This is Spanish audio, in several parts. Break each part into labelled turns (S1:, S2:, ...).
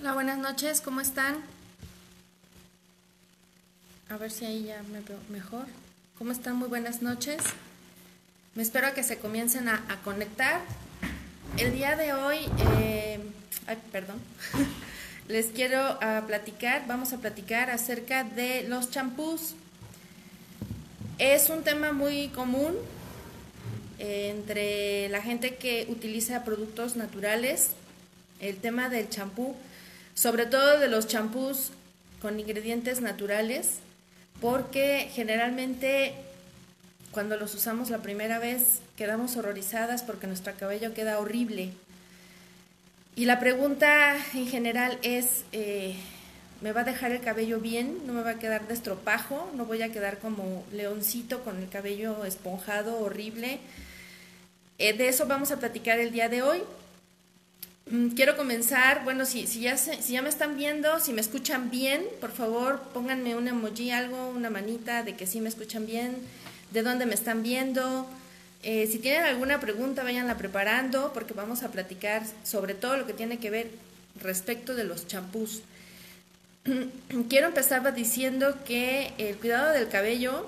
S1: Hola, buenas noches, ¿cómo están? A ver si ahí ya me veo mejor. ¿Cómo están? Muy buenas noches. Me espero a que se comiencen a, conectar. El día de hoy, eh, ay, perdón, les quiero ah, platicar, vamos a platicar acerca de los champús. Es un tema muy común eh, entre la gente que utiliza productos naturales, el tema del champú sobre todo de los champús con ingredientes naturales, porque generalmente cuando los usamos la primera vez quedamos horrorizadas porque nuestro cabello queda horrible. Y la pregunta en general es, eh, ¿me va a dejar el cabello bien? ¿No me va a quedar de estropajo? ¿No voy a quedar como leoncito con el cabello esponjado, horrible? Eh, de eso vamos a platicar el día de hoy. Mm, quiero comenzar, bueno, si, si, ya si ya me están viendo, si me escuchan bien, por favor pónganme un emoji, algo, una manita de que sí me escuchan bien, de dónde me están viendo. Eh, si tienen alguna pregunta, váyanla preparando porque vamos a platicar sobre todo lo que tiene que ver respecto de los champús. Quiero empezar diciendo que el cuidado del cabello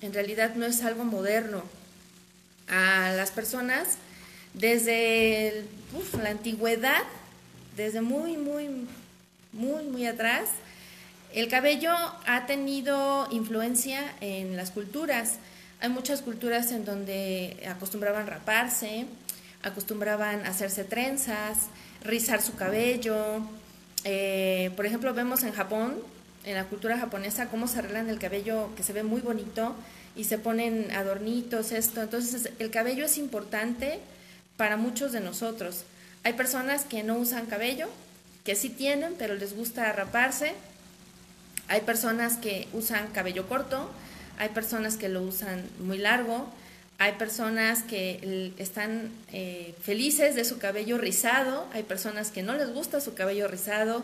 S1: en realidad no es algo moderno. A las personas desde la antigüedad, desde muy, muy, muy, muy atrás, el cabello ha tenido influencia en las culturas. Hay muchas culturas en donde acostumbraban raparse, acostumbraban hacerse trenzas, rizar su cabello. Eh, por ejemplo, vemos en Japón, en la cultura japonesa, cómo se arreglan el cabello que se ve muy bonito y se ponen adornitos, esto. Entonces, el cabello es importante para muchos de nosotros. Hay personas que no usan cabello, que sí tienen, pero les gusta raparse. Hay personas que usan cabello corto, hay personas que lo usan muy largo, hay personas que están eh, felices de su cabello rizado, hay personas que no les gusta su cabello rizado,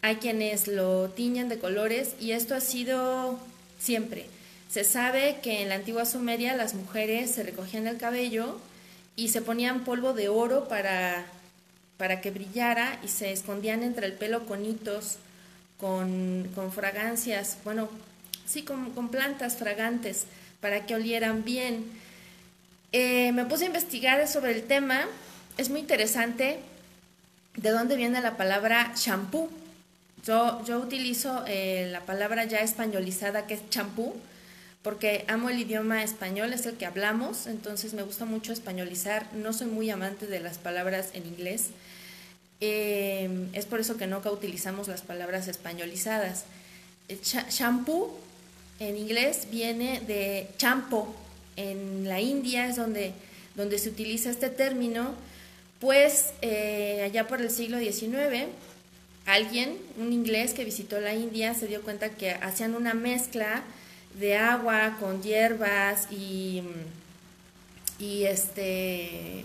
S1: hay quienes lo tiñen de colores y esto ha sido siempre. Se sabe que en la antigua Sumeria las mujeres se recogían el cabello y se ponían polvo de oro para, para que brillara y se escondían entre el pelo con hitos, con, fragancias, bueno, sí, con, plantas fragantes para que olieran bien. Eh, me puse a investigar sobre el tema, es muy interesante de dónde viene la palabra shampoo. Yo, yo utilizo eh, la palabra ya españolizada que es champú, porque amo el idioma español, es el que hablamos, entonces me gusta mucho españolizar, no soy muy amante de las palabras en inglés, eh, es por eso que nunca utilizamos las palabras españolizadas. shampoo en inglés viene de champo, en la India es donde, donde se utiliza este término, pues eh, allá por el siglo XIX, alguien, un inglés que visitó la India, se dio cuenta que hacían una mezcla, de agua con hierbas y, y este,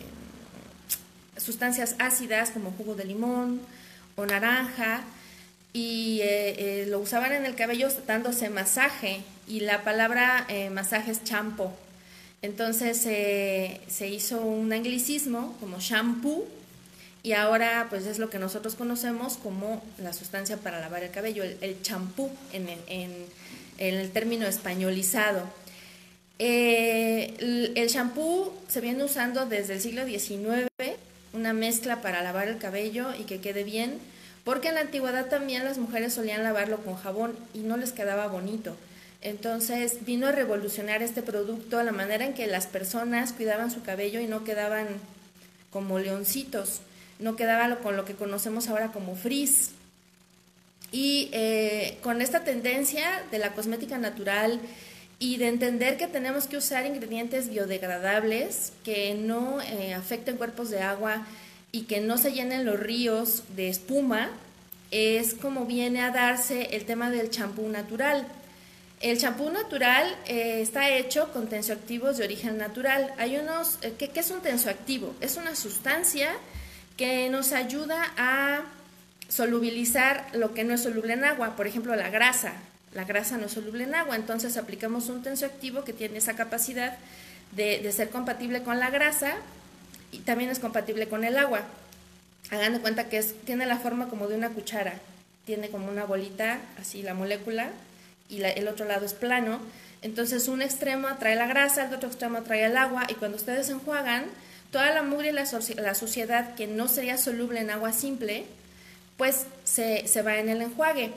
S1: sustancias ácidas como jugo de limón o naranja. Y eh, eh, lo usaban en el cabello dándose masaje. Y la palabra eh, masaje es champo. Entonces se hizo un anglicismo como shampoo. Y ahora pues es lo que nosotros conocemos como la sustancia para lavar el cabello, el champú en, en el término españolizado. Eh, el shampoo se viene usando desde el siglo XIX, una mezcla para lavar el cabello y que quede bien, porque en la antigüedad también las mujeres solían lavarlo con jabón y no les quedaba bonito. Entonces vino a revolucionar este producto, la manera en que las personas cuidaban su cabello y no quedaban como leoncitos, no quedaba con lo que conocemos ahora como frizz. Y eh, con esta tendencia de la cosmética natural y de entender que tenemos que usar ingredientes biodegradables que no eh, afecten cuerpos de agua y que no se llenen los ríos de espuma, es como viene a darse el tema del champú natural. El champú natural eh, está hecho con tensioactivos de origen natural. Hay unos, ¿qué, ¿qué es un tensioactivo? Es una sustancia que nos ayuda a solubilizar lo que no es soluble en agua, por ejemplo la grasa. La grasa no es soluble en agua, entonces aplicamos un tensioactivo que tiene esa capacidad de, ser compatible con la grasa y también es compatible con el agua. hagan de cuenta que es, tiene la forma como de una cuchara, tiene como una bolita, así la molécula, y el otro lado es plano. Entonces un extremo atrae la grasa, el otro extremo atrae el agua, y cuando ustedes enjuagan, toda la mugre y la, suciedad que no sería soluble en agua simple, pues se, va en el enjuague.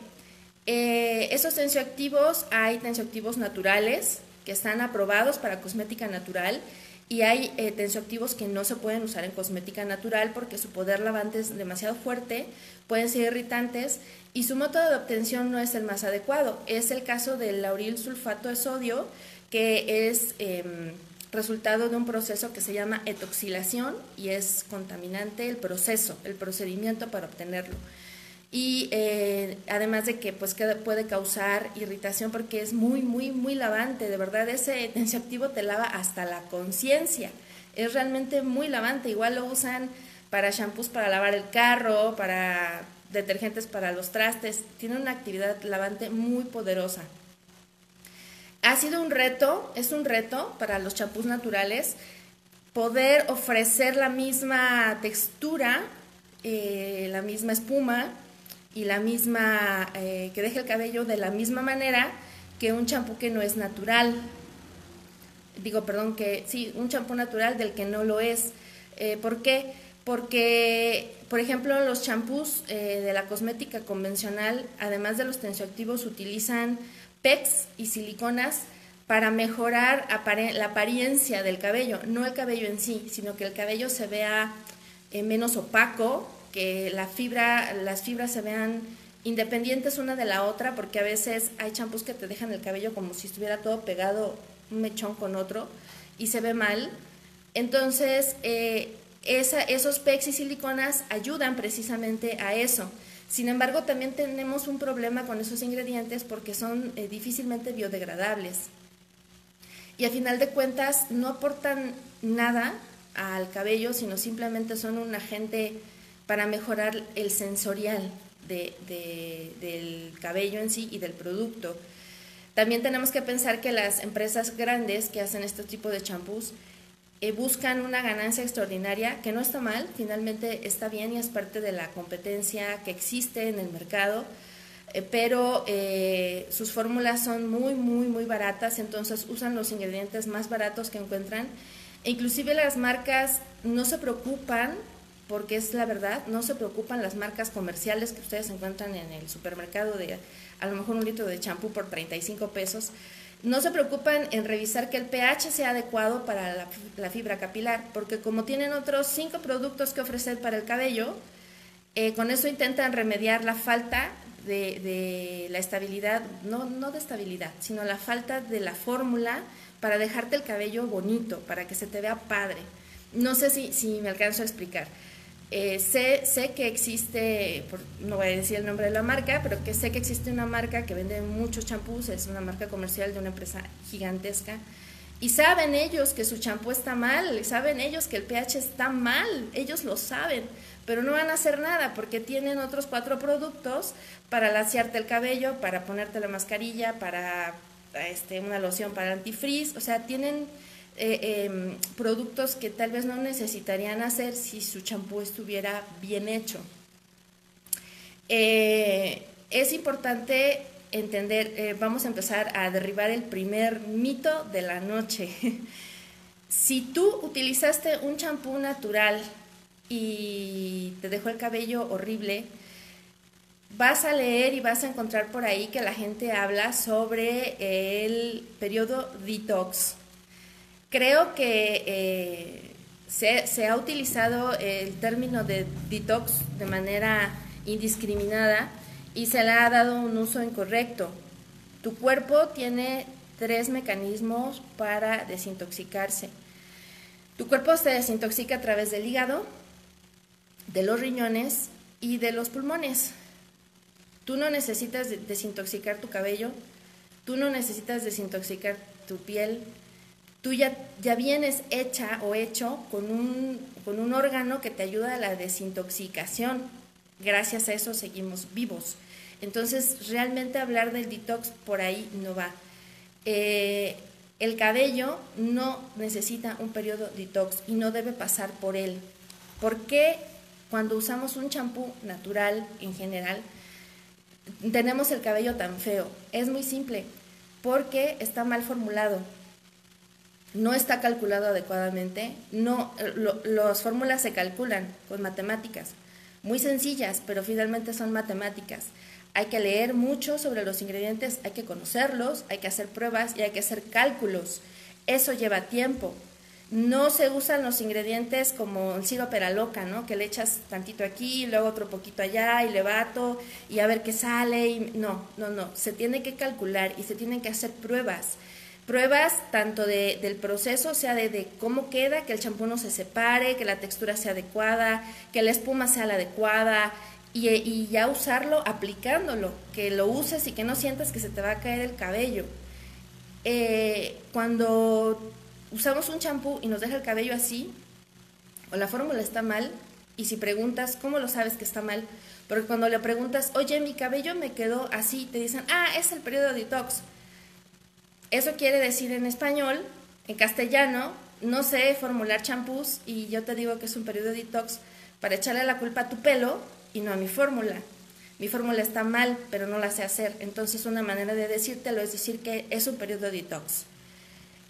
S1: Eh, esos tensioactivos, hay tensioactivos naturales que están aprobados para cosmética natural y hay eh, tensioactivos que no se pueden usar en cosmética natural porque su poder lavante es demasiado fuerte, pueden ser irritantes y su método de obtención no es el más adecuado. Es el caso del lauril sulfato de sodio, que es em, resultado de un proceso que se llama etoxilación y es contaminante el proceso, el procedimiento para obtenerlo. Y eh, además de que pues puede causar irritación porque es muy muy muy lavante de verdad ese tensioactivo te lava hasta la conciencia. Es realmente muy lavante igual lo usan para shampoos para lavar el carro para detergentes para los trastes tiene una actividad lavante muy poderosa ha sido un reto es un reto para los champús naturales poder ofrecer la misma textura eh, la misma espuma y la misma, eh, que deje el cabello de la misma manera que un champú que no es natural. Digo, perdón, que sí, un champú natural del que no lo es. Eh, ¿Por qué? Porque, por ejemplo, los champús de la cosmética convencional, además de los tensioactivos, utilizan PEX y siliconas para mejorar la apariencia del cabello, no el cabello en sí, sino que el cabello se vea menos opaco, que la fibra, las fibras se vean independientes una de la otra, porque a veces hay champús que te dejan el cabello como si estuviera todo pegado un mechón con otro y se ve mal. Entonces, eh, esos PEX y siliconas ayudan precisamente a eso. Sin embargo, también tenemos un problema con esos ingredientes porque son eh, difícilmente biodegradables. Y a final de cuentas no aportan nada al cabello, sino simplemente son un agente para mejorar el sensorial del cabello en sí y del producto. También tenemos que pensar que las empresas grandes que hacen este tipo de champús eh, buscan una ganancia extraordinaria, que no está mal, finalmente está bien y es parte de la competencia que existe en el mercado, eh, pero eh, sus fórmulas son muy, muy, muy baratas, entonces usan los ingredientes más baratos que encuentran. E inclusive las marcas no se preocupan porque es la verdad, no se preocupan las marcas comerciales que ustedes encuentran en el supermercado de a lo mejor un litro de champú por 35 pesos, no se preocupan en revisar que el pH sea adecuado para la, fibra capilar, porque como tienen otros cinco productos que ofrecer para el cabello, eh, con eso intentan remediar la falta de, de, la estabilidad, no, no de estabilidad, sino la falta de la fórmula para dejarte el cabello bonito, para que se te vea padre. No sé si, si me alcanzo a explicar. Eh, sé, sé que existe, no voy a decir el nombre de la marca, pero que sé que existe una marca que vende muchos champús, es una marca comercial de una empresa gigantesca. Y saben ellos que su champú está mal, saben ellos que el pH está mal, ellos lo saben, pero no van a hacer nada porque tienen otros cuatro productos para laciarte el cabello, para ponerte la mascarilla, para este, una loción para antifreeze, o sea, tienen eh, em, productos que tal vez no necesitarían hacer si su champú estuviera bien hecho. Eh, es importante entender, eh, vamos a empezar a derribar el primer mito de la noche. si tú utilizaste un champú natural y te dejó el cabello horrible, vas a leer y vas a encontrar por ahí que la gente habla sobre el periodo detox. Creo que eh, se, ha utilizado el término de detox de manera indiscriminada y se le ha dado un uso incorrecto. Tu cuerpo tiene tres mecanismos para desintoxicarse. Tu cuerpo se desintoxica a través del hígado, de los riñones y de los pulmones. Tú no necesitas desintoxicar tu cabello, tú no necesitas desintoxicar tu piel, tú ya, ya vienes hecha o hecho con un, con un órgano que te ayuda a la desintoxicación. Gracias a eso seguimos vivos. Entonces, realmente hablar del detox por ahí no va. Eh, el cabello no necesita un periodo detox y no debe pasar por él. ¿Por qué cuando usamos un champú natural en general, tenemos el cabello tan feo? Es muy simple, porque está mal formulado. No está calculado adecuadamente. No, las fórmulas se calculan con matemáticas, muy sencillas, pero finalmente son matemáticas. Hay que leer mucho sobre los ingredientes, hay que conocerlos, hay que hacer pruebas y hay que hacer cálculos. Eso lleva tiempo. No se usan los ingredientes como el sirope loca, ¿no? Que le echas tantito aquí, luego otro poquito allá y le bato y a ver qué sale. Y... No, no, no. Se tiene que calcular y se tienen que hacer pruebas. Pruebas tanto del proceso, sea, de, cómo queda, que el champú no se separe, que la textura sea adecuada, que la espuma sea la adecuada, y, ya usarlo aplicándolo, que lo uses y que no sientas que se te va a caer el cabello. Eh, cuando usamos un champú y nos deja el cabello así, o la fórmula está mal, y si preguntas, ¿cómo lo sabes que está mal? Porque cuando le preguntas, oye, mi cabello me quedó así, te dicen, ah, es el periodo detox. Eso quiere decir en español, en castellano, no sé formular champús y yo te digo que es un periodo detox para echarle la culpa a tu pelo y no a mi fórmula. Mi fórmula está mal, pero no la sé hacer. Entonces una manera de decírtelo es decir que es un periodo detox.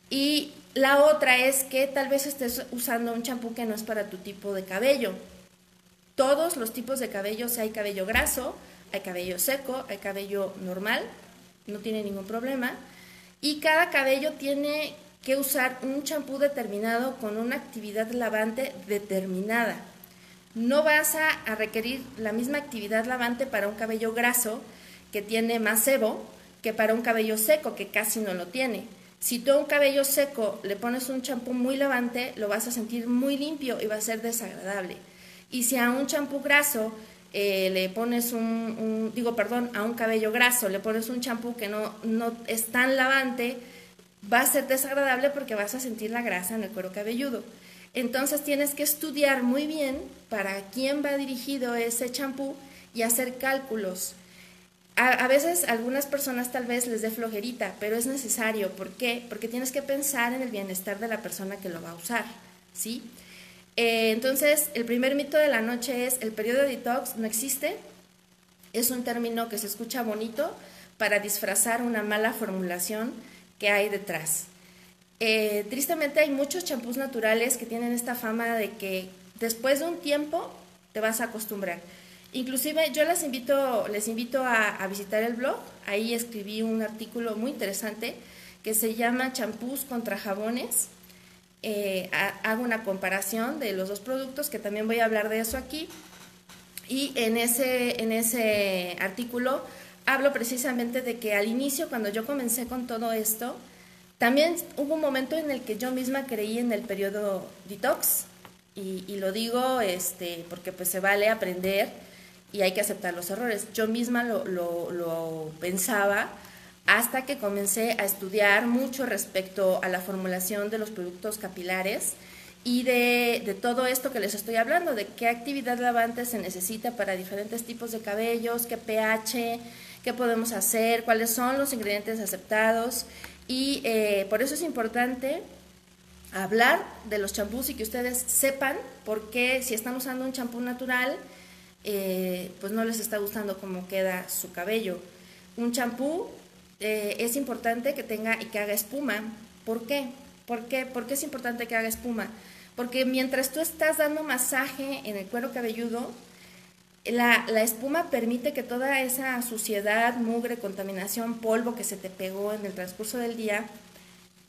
S1: Y la otra es que tal vez estés usando un champú que no es para tu tipo de cabello. Todos los tipos de cabello, o hay cabello graso, hay cabello seco, hay cabello normal, no tiene ningún problema. Y cada cabello tiene que usar un champú determinado con una actividad lavante determinada. No vas a, requerir la misma actividad lavante para un cabello graso que tiene más sebo que para un cabello seco que casi no lo tiene. Si tú a un cabello seco le pones un champú muy lavante, lo vas a sentir muy limpio y va a ser desagradable. Y si a un champú graso eh, le pones un, digo, perdón, a un cabello graso le pones un champú que no, no es tan lavante, va a ser desagradable porque vas a sentir la grasa en el cuero cabelludo. Entonces tienes que estudiar muy bien para quién va dirigido ese champú y hacer cálculos. A, veces algunas personas tal vez les dé flojerita, pero es necesario. ¿Por qué? Porque tienes que pensar en el bienestar de la persona que lo va a usar, ¿sí? Eh, entonces, el primer mito de la noche es el periodo de detox no existe. Es un término que se escucha bonito para disfrazar una mala formulación que hay detrás. Eh, tristemente hay muchos champús naturales que tienen esta fama de que después de un tiempo te vas a acostumbrar. Inclusive yo les invito, les invito a, visitar el blog, ahí escribí un artículo muy interesante que se llama Champús contra jabones. Eh, hago una comparación de los dos productos, que también voy a hablar de eso aquí. Y en ese, en ese artículo hablo precisamente de que al inicio, cuando yo comencé con todo esto, también hubo un momento en el que yo misma creí en el periodo detox y, lo digo este, porque pues se vale aprender y hay que aceptar los errores. Yo misma lo, lo, pensaba hasta que comencé a estudiar mucho respecto a la formulación de los productos capilares y de, todo esto que les estoy hablando, de qué actividad lavante se necesita para diferentes tipos de cabellos, qué pH, qué podemos hacer, cuáles son los ingredientes aceptados y eh, por eso es importante hablar de los champús y que ustedes sepan por qué si están usando un champú natural, eh, pues no les está gustando cómo queda su cabello. Un champú eh, es importante que tenga y que haga espuma. ¿Por qué? ¿Por qué? ¿Por qué es importante que haga espuma? Porque mientras tú estás dando masaje en el cuero cabelludo, la, espuma permite que toda esa suciedad, mugre, contaminación, polvo que se te pegó en el transcurso del día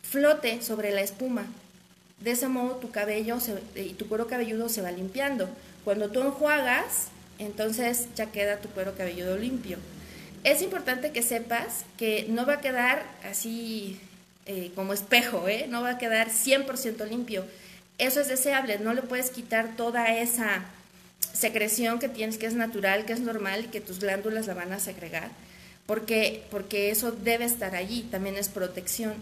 S1: flote sobre la espuma. De ese modo tu cabello y tu cuero cabelludo se va limpiando. Cuando tú enjuagas, entonces ya queda tu cuero cabelludo limpio. Es importante que sepas que no va a quedar así eh, como espejo, ¿eh? no va a quedar 100% limpio. Eso es deseable, no le puedes quitar toda esa secreción que tienes, que es natural, que es normal y que tus glándulas la van a segregar, porque, porque eso debe estar allí, también es protección.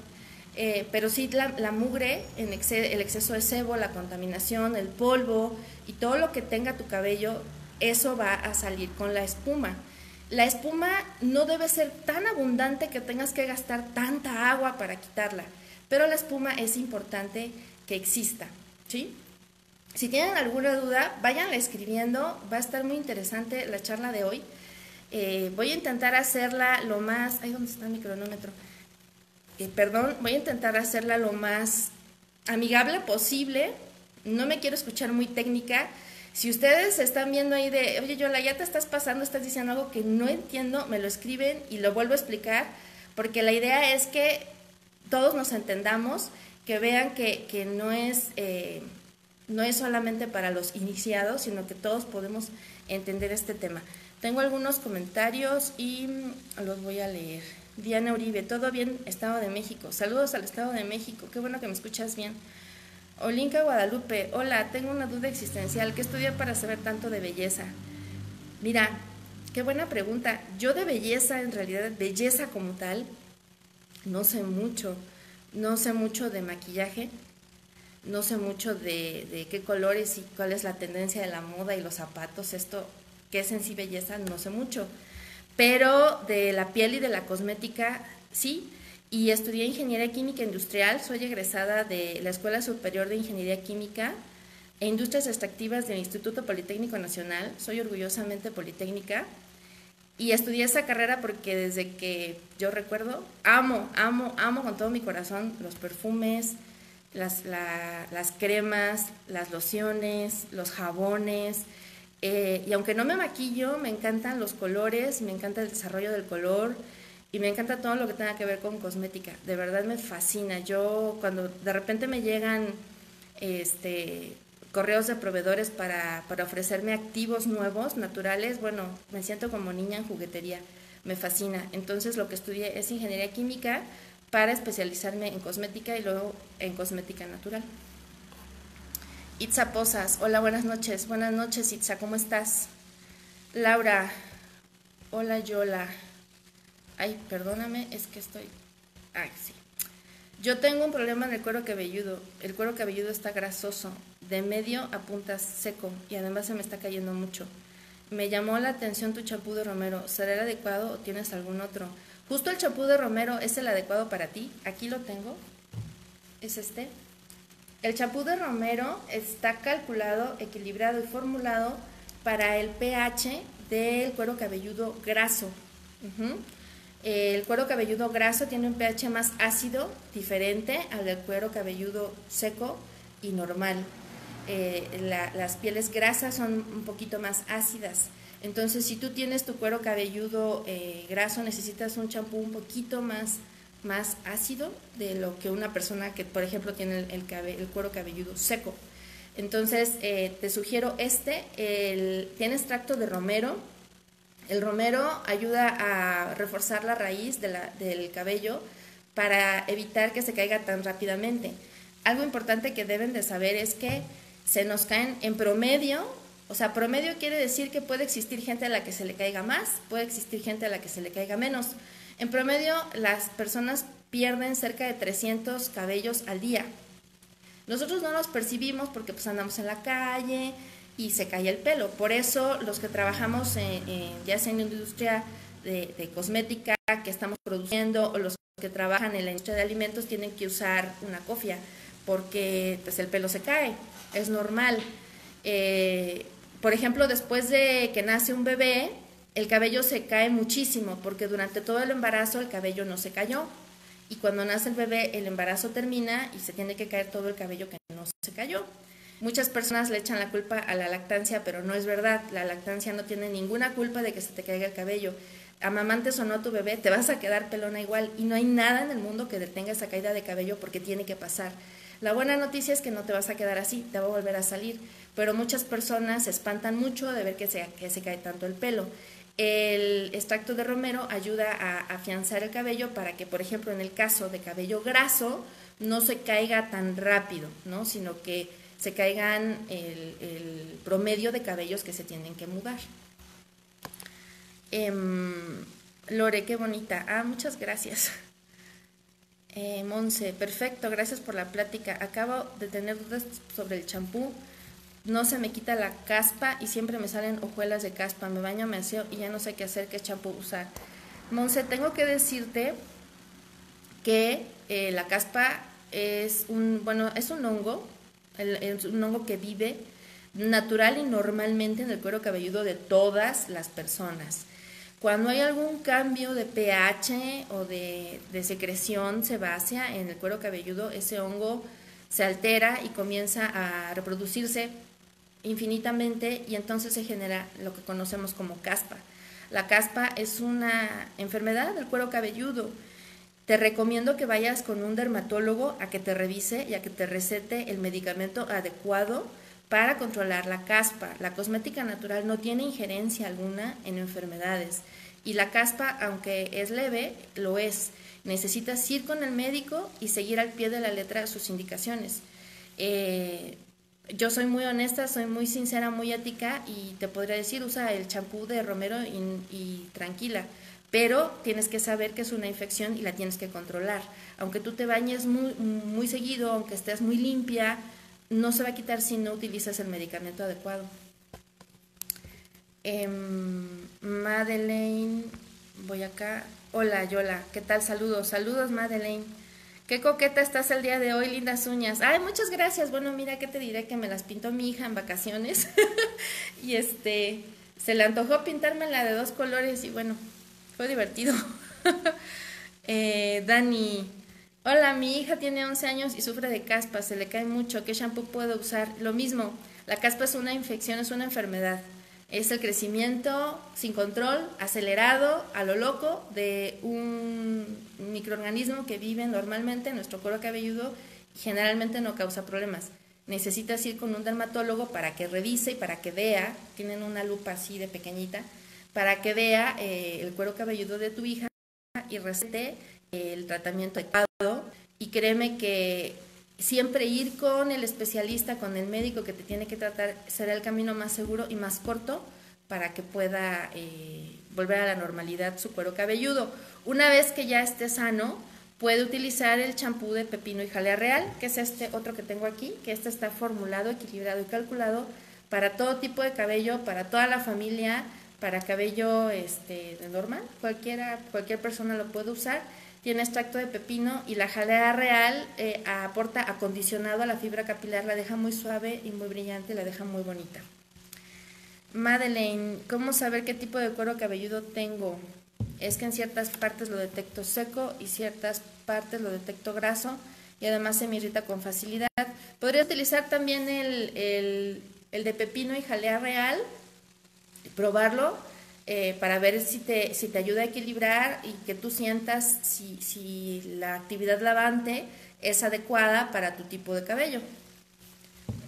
S1: Eh, pero sí, la, mugre, en el exceso de sebo, la contaminación, el polvo y todo lo que tenga tu cabello, eso va a salir con la espuma. La espuma no debe ser tan abundante que tengas que gastar tanta agua para quitarla, pero la espuma es importante que exista, ¿sí? Si tienen alguna duda, vayan escribiendo, va a estar muy interesante la charla de hoy. Eh, voy a intentar hacerla lo más... Ay, ¿dónde está mi cronómetro? Eh, perdón, voy a intentar hacerla lo más amigable posible. No me quiero escuchar muy técnica. Si ustedes están viendo ahí de, oye, Yola, ya te estás pasando, estás diciendo algo que no entiendo, me lo escriben y lo vuelvo a explicar, porque la idea es que todos nos entendamos, que vean que, que no es... Eh, no es solamente para los iniciados, sino que todos podemos entender este tema. Tengo algunos comentarios y mm, los voy a leer. Diana Uribe, todo bien, Estado de México. Saludos al Estado de México, qué bueno que me escuchas bien. Olinka Guadalupe, hola, tengo una duda existencial. ¿Qué estudiar para saber tanto de belleza? Mira, qué buena pregunta. Yo de belleza, en realidad, belleza como tal, no sé mucho. No sé mucho de maquillaje, no sé mucho de, qué colores y cuál es la tendencia de la moda y los zapatos, esto que es en sí belleza, no sé mucho. Pero de la piel y de la cosmética, sí. Y estudié Ingeniería Química Industrial, soy egresada de la Escuela Superior de Ingeniería Química e Industrias Extractivas del Instituto Politécnico Nacional, soy orgullosamente politécnica. Y estudié esa carrera porque desde que yo recuerdo, amo, amo, amo con todo mi corazón los perfumes, las, las cremas, las lociones, los jabones. Eh, y aunque no me maquillo, me encantan los colores, me encanta el desarrollo del color y me encanta todo lo que tenga que ver con cosmética. De verdad me fascina. Yo cuando de repente me llegan este, correos de proveedores para, para ofrecerme activos nuevos, naturales, bueno, me siento como niña en juguetería. Me fascina. Entonces lo que estudié es ingeniería química para especializarme en cosmética y luego en cosmética natural. Itza Posas, hola, buenas noches. Buenas noches, Itza, ¿cómo estás? Laura, hola, Yola. Ay, perdóname, es que estoy... Ay, sí. Yo tengo un problema en el cuero cabelludo. El cuero cabelludo está grasoso, de medio a puntas seco y además se me está cayendo mucho. Me llamó la atención tu champú de romero. ¿Será el adecuado o tienes algún otro? Justo el champú de romero es el adecuado para ti. Aquí lo tengo. Es este. El champú de romero está calculado, equilibrado y formulado para el pH del cuero cabelludo graso. El cuero cabelludo graso tiene un pH más ácido, diferente al del cuero cabelludo seco y normal. Eh, las pieles grasas son un poquito más ácidas. Entonces, si tú tienes tu cuero cabelludo eh, graso, necesitas un champú un poquito más, más ácido de lo que una persona que, por ejemplo, tiene el, cuero cabelludo seco. Entonces, eh, te sugiero este, tiene extracto de romero. El romero ayuda a reforzar la raíz del cabello para evitar que se caiga tan rápidamente. Algo importante que deben de saber es que se nos caen en promedio o sea, promedio quiere decir que puede existir gente a la que se le caiga más, puede existir gente a la que se le caiga menos. En promedio, las personas pierden cerca de 300 cabellos al día. Nosotros no los percibimos porque pues andamos en la calle y se cae el pelo. Por eso los que trabajamos en, ya sea en la industria de, cosmética que estamos produciendo o los que trabajan en la industria de alimentos tienen que usar una cofia porque pues el pelo se cae, es normal. Eh, por ejemplo, después de que nace un bebé, el cabello se cae muchísimo porque durante todo el embarazo el cabello no se cayó. Y cuando nace el bebé, el embarazo termina y se tiene que caer todo el cabello que no se cayó. Muchas personas le echan la culpa a la lactancia, pero no es verdad. La lactancia no tiene ninguna culpa de que se te caiga el cabello. Amamantes o no tu bebé, te vas a quedar pelona igual. Y no hay nada en el mundo que detenga esa caída de cabello porque tiene que pasar. La buena noticia es que no te vas a quedar así, te va a volver a salir pero muchas personas se espantan mucho de ver que se, que se cae tanto el pelo. El extracto de romero ayuda a afianzar el cabello para que, por ejemplo, en el caso de cabello graso, no se caiga tan rápido, ¿no? sino que se caigan el, promedio de cabellos que se tienen que mudar. Em, Lore, qué bonita. Ah, muchas gracias. Eh, Monse, perfecto, gracias por la plática. Acabo de tener dudas sobre el champú no se me quita la caspa y siempre me salen hojuelas de caspa. Me baño, me aseo y ya no sé qué hacer, qué champú usar. Monse, tengo que decirte que eh, la caspa es un, bueno, es un hongo, es un hongo que vive natural y normalmente en el cuero cabelludo de todas las personas. Cuando hay algún cambio de pH o de, de, secreción sebácea en el cuero cabelludo, ese hongo se altera y comienza a reproducirse infinitamente y entonces se genera lo que conocemos como caspa. La caspa es una enfermedad del cuero cabelludo. Te recomiendo que vayas con un dermatólogo a que te revise y a que te recete el medicamento adecuado para controlar la caspa. La cosmética natural no tiene injerencia alguna en enfermedades y la caspa, aunque es leve, lo es. Necesitas ir con el médico y seguir al pie de la letra sus indicaciones. Eh, yo soy muy honesta, soy muy sincera, muy ética y te podría decir, usa el champú de romero y, tranquila, pero tienes que saber que es una infección y la tienes que controlar. Aunque tú te bañes muy, muy seguido, aunque estés muy limpia, no se va a quitar si no utilizas el medicamento adecuado. Em, Madeleine, voy acá. Hola, Yola, ¿qué tal? Saludos, saludos, Madeleine. Qué coqueta estás el día de hoy, lindas uñas. Ay, muchas gracias. Bueno, mira, ¿qué te diré? Que me las pintó mi hija en vacaciones. y este, se le antojó pintármela de dos colores y bueno, fue divertido. eh, Dani, hola, mi hija tiene 11 años y sufre de caspa, se le cae mucho. ¿Qué shampoo puedo usar? Lo mismo, la caspa es una infección, es una enfermedad es el crecimiento sin control, acelerado, a lo loco, de un microorganismo que vive normalmente en nuestro cuero cabelludo y generalmente no causa problemas. Necesitas ir con un dermatólogo para que revise y para que vea, tienen una lupa así de pequeñita, para que vea eh, el cuero cabelludo de tu hija y recete el tratamiento adecuado. Y créeme que siempre ir con el especialista, con el médico que te tiene que tratar, será el camino más seguro y más corto para que pueda eh, volver a la normalidad su cuero cabelludo. Una vez que ya esté sano, puede utilizar el champú de pepino y jalea real, que es este otro que tengo aquí, que este está formulado, equilibrado y calculado para todo tipo de cabello, para toda la familia, para cabello este, normal, cualquiera, cualquier persona lo puede usar tiene extracto de pepino y la jalea real eh, aporta acondicionado a la fibra capilar, la deja muy suave y muy brillante, la deja muy bonita. Madeleine, ¿cómo saber qué tipo de cuero cabelludo tengo? Es que en ciertas partes lo detecto seco y ciertas partes lo detecto graso y además se me irrita con facilidad. Podría utilizar también el, el, el de pepino y jalea real, probarlo eh, para ver si te, si te ayuda a equilibrar y que tú sientas si, si la actividad lavante es adecuada para tu tipo de cabello.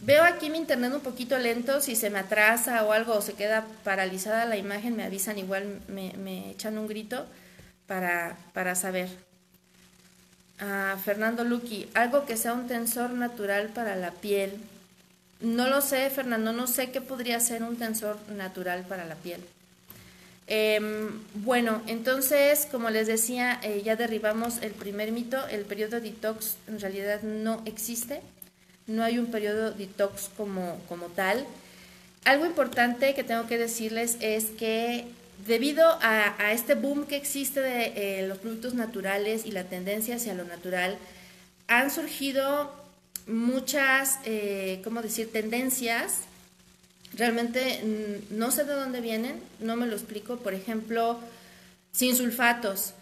S1: Veo aquí mi internet un poquito lento, si se me atrasa o algo o se queda paralizada la imagen, me avisan igual, me, me echan un grito para, para saber. Ah, Fernando Luqui, algo que sea un tensor natural para la piel. No lo sé, Fernando, no sé qué podría ser un tensor natural para la piel. Em, bueno, entonces, como les decía, eh, ya derribamos el primer mito, el periodo detox en realidad no existe, no hay un periodo detox como, como tal. Algo importante que tengo que decirles es que debido a, este boom que existe de eh, los productos naturales y la tendencia hacia lo natural, han surgido muchas, eh, ¿cómo decir?, tendencias Realmente mm, no sé de dónde vienen, no me lo explico. Por ejemplo, sin sulfatos.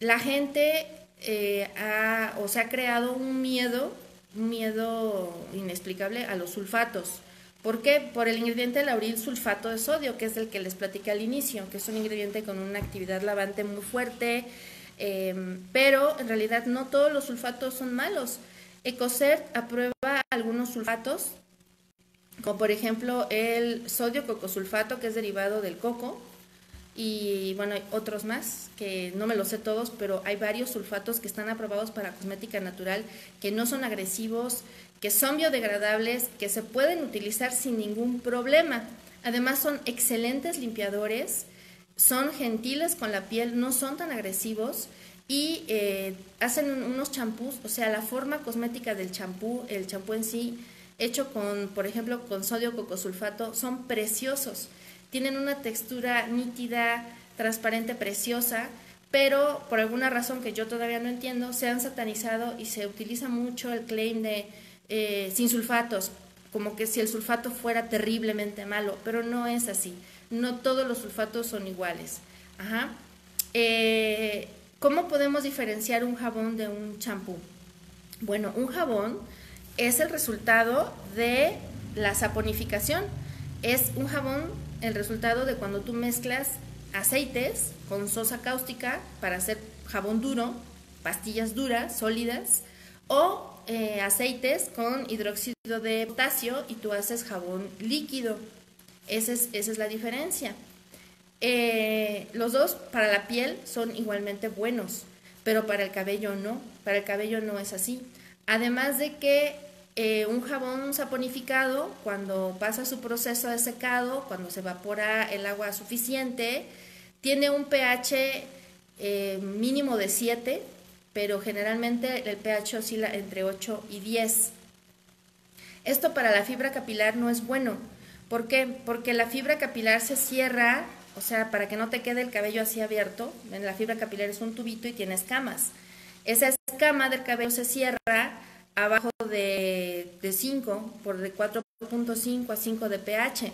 S1: La gente eh, ha, o se ha creado un miedo, un miedo inexplicable a los sulfatos. ¿Por qué? Por el ingrediente lauril sulfato de sodio, que es el que les platiqué al inicio, que es un ingrediente con una actividad lavante muy fuerte, em, pero en realidad no todos los sulfatos son malos. Ecocert aprueba algunos sulfatos como por ejemplo el sodio cocosulfato, que es derivado del coco, y bueno, hay otros más que no me los sé todos, pero hay varios sulfatos que están aprobados para cosmética natural, que no son agresivos, que son biodegradables, que se pueden utilizar sin ningún problema. Además son excelentes limpiadores, son gentiles con la piel, no son tan agresivos y eh, hacen unos champús, o sea, la forma cosmética del champú, el champú en sí, hecho con, por ejemplo, con sodio cocosulfato, son preciosos. Tienen una textura nítida, transparente, preciosa, pero por alguna razón que yo todavía no entiendo, se han satanizado y se utiliza mucho el claim de eh, sin sulfatos, como que si el sulfato fuera terriblemente malo, pero no es así. No todos los sulfatos son iguales. Ajá. Eh, ¿Cómo podemos diferenciar un jabón de un champú? Bueno, un jabón es el resultado de la saponificación. Es un jabón el resultado de cuando tú mezclas aceites con sosa cáustica para hacer jabón duro, pastillas duras, sólidas, o eh, aceites con hidróxido de potasio y tú haces jabón líquido. Esa es, esa es la diferencia. Eh, los dos para la piel son igualmente buenos, pero para el cabello no. Para el cabello no es así. Además de que eh, un jabón saponificado, cuando pasa su proceso de secado, cuando se evapora el agua suficiente, tiene un pH eh, mínimo de 7, pero generalmente el pH oscila entre 8 y 10. Esto para la fibra capilar no es bueno. ¿Por qué? Porque la fibra capilar se cierra, o sea, para que no te quede el cabello así abierto. La fibra capilar es un tubito y tiene escamas. Esa escama del cabello se cierra abajo de, 5, por de 4.5 a 5 de pH.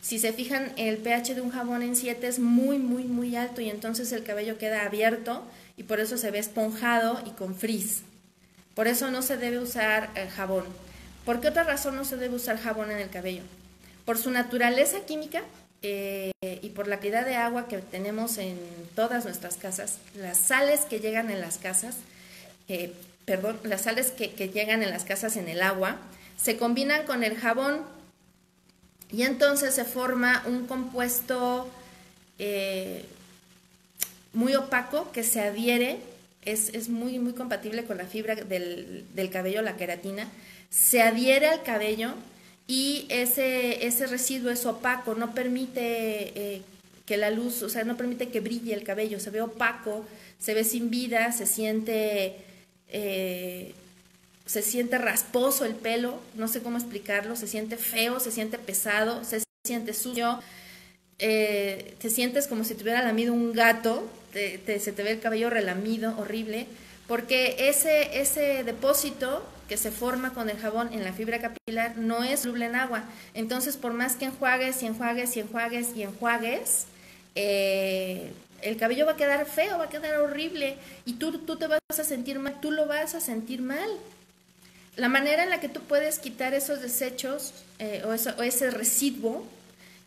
S1: Si se fijan, el pH de un jabón en 7 es muy, muy, muy alto y entonces el cabello queda abierto y por eso se ve esponjado y con frizz. Por eso no se debe usar el jabón. ¿Por qué otra razón no se debe usar jabón en el cabello? Por su naturaleza química eh, y por la calidad de agua que tenemos en todas nuestras casas, las sales que llegan en las casas, perdón, las sales que, llegan en las casas en el agua, se combinan con el jabón y entonces se forma un compuesto eh, muy opaco que se adhiere, es, muy, muy compatible con la fibra del, cabello, la queratina, se adhiere al cabello y ese, ese residuo es opaco, no permite eh, que la luz, o sea, no permite que brille el cabello, se ve opaco, se ve sin vida, se siente eh, se siente rasposo el pelo, no sé cómo explicarlo, se siente feo, se siente pesado, se siente sucio, eh, te sientes como si te hubiera lamido un gato, se te ve el cabello relamido, horrible, porque ese, ese depósito que se forma con el jabón en la fibra capilar no es soluble en agua. Entonces, por más que enjuagues y enjuagues y enjuagues y enjuagues, eh, el cabello va a quedar feo, va a quedar horrible y tú, tú te vas a sentir mal, tú lo vas a sentir mal. La manera en la que tú puedes quitar esos desechos eh, o, ese residuo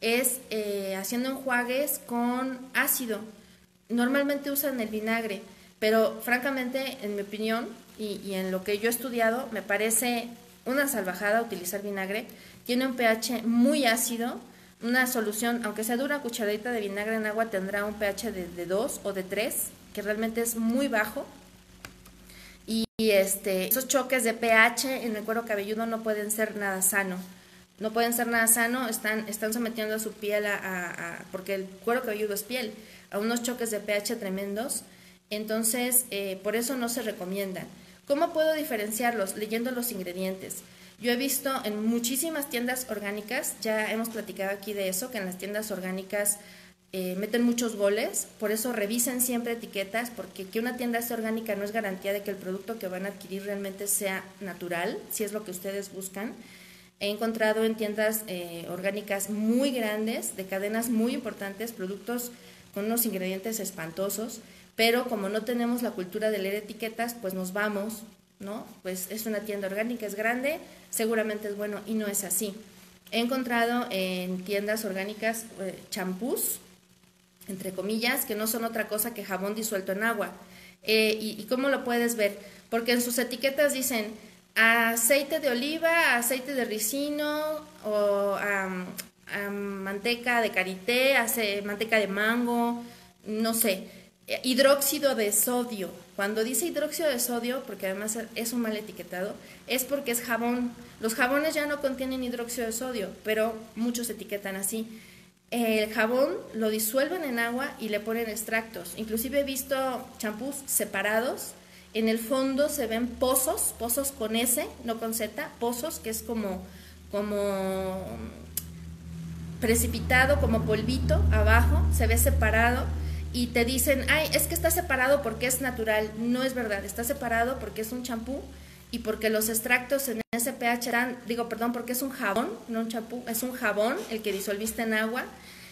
S1: es eh, haciendo enjuagues con ácido. Normalmente usan el vinagre, pero francamente, en mi opinión y, y en lo que yo he estudiado, me parece una salvajada utilizar vinagre. Tiene un pH muy ácido, una solución, aunque sea de una cucharadita de vinagre en agua, tendrá un pH de, 2 o de 3, que realmente es muy bajo. Y, este, esos choques de pH en el cuero cabelludo no pueden ser nada sano. No pueden ser nada sano, están, están sometiendo a su piel a, porque el cuero cabelludo es piel, a unos choques de pH tremendos. Entonces, eh, por eso no se recomiendan. ¿Cómo puedo diferenciarlos? Leyendo los ingredientes. Yo he visto en muchísimas tiendas orgánicas, ya hemos platicado aquí de eso, que en las tiendas orgánicas eh, meten muchos goles, por eso revisen siempre etiquetas, porque que una tienda sea orgánica no es garantía de que el producto que van a adquirir realmente sea natural, si es lo que ustedes buscan. He encontrado en tiendas eh, orgánicas muy grandes, de cadenas muy importantes, productos unos ingredientes espantosos, pero como no tenemos la cultura de leer etiquetas, pues nos vamos ¿no? Pues es una tienda orgánica, es grande, seguramente es bueno y no es así. He encontrado en tiendas orgánicas eh, champús, entre comillas, que no son otra cosa que jabón disuelto en agua. Eh, y, cómo lo puedes ver? Porque en sus etiquetas dicen aceite de oliva, aceite de ricino o manteca de karité, hace, manteca de mango, no sé, hidróxido de sodio. Cuando dice hidróxido de sodio, porque además es un mal etiquetado, es porque es jabón. Los jabones ya no contienen hidróxido de sodio, pero muchos etiquetan así. El jabón lo disuelven en agua y le ponen extractos. Inclusive he visto champús separados. En el fondo se ven pozos, pozos con S, no con Z, pozos, que es como, como precipitado, como polvito abajo, se ve separado y te dicen, ay, es que está separado porque es natural. No es verdad, está separado porque es un champú y porque los extractos en ese pH dan, digo, perdón, porque es un jabón, no un champú, es un jabón el que disolviste en agua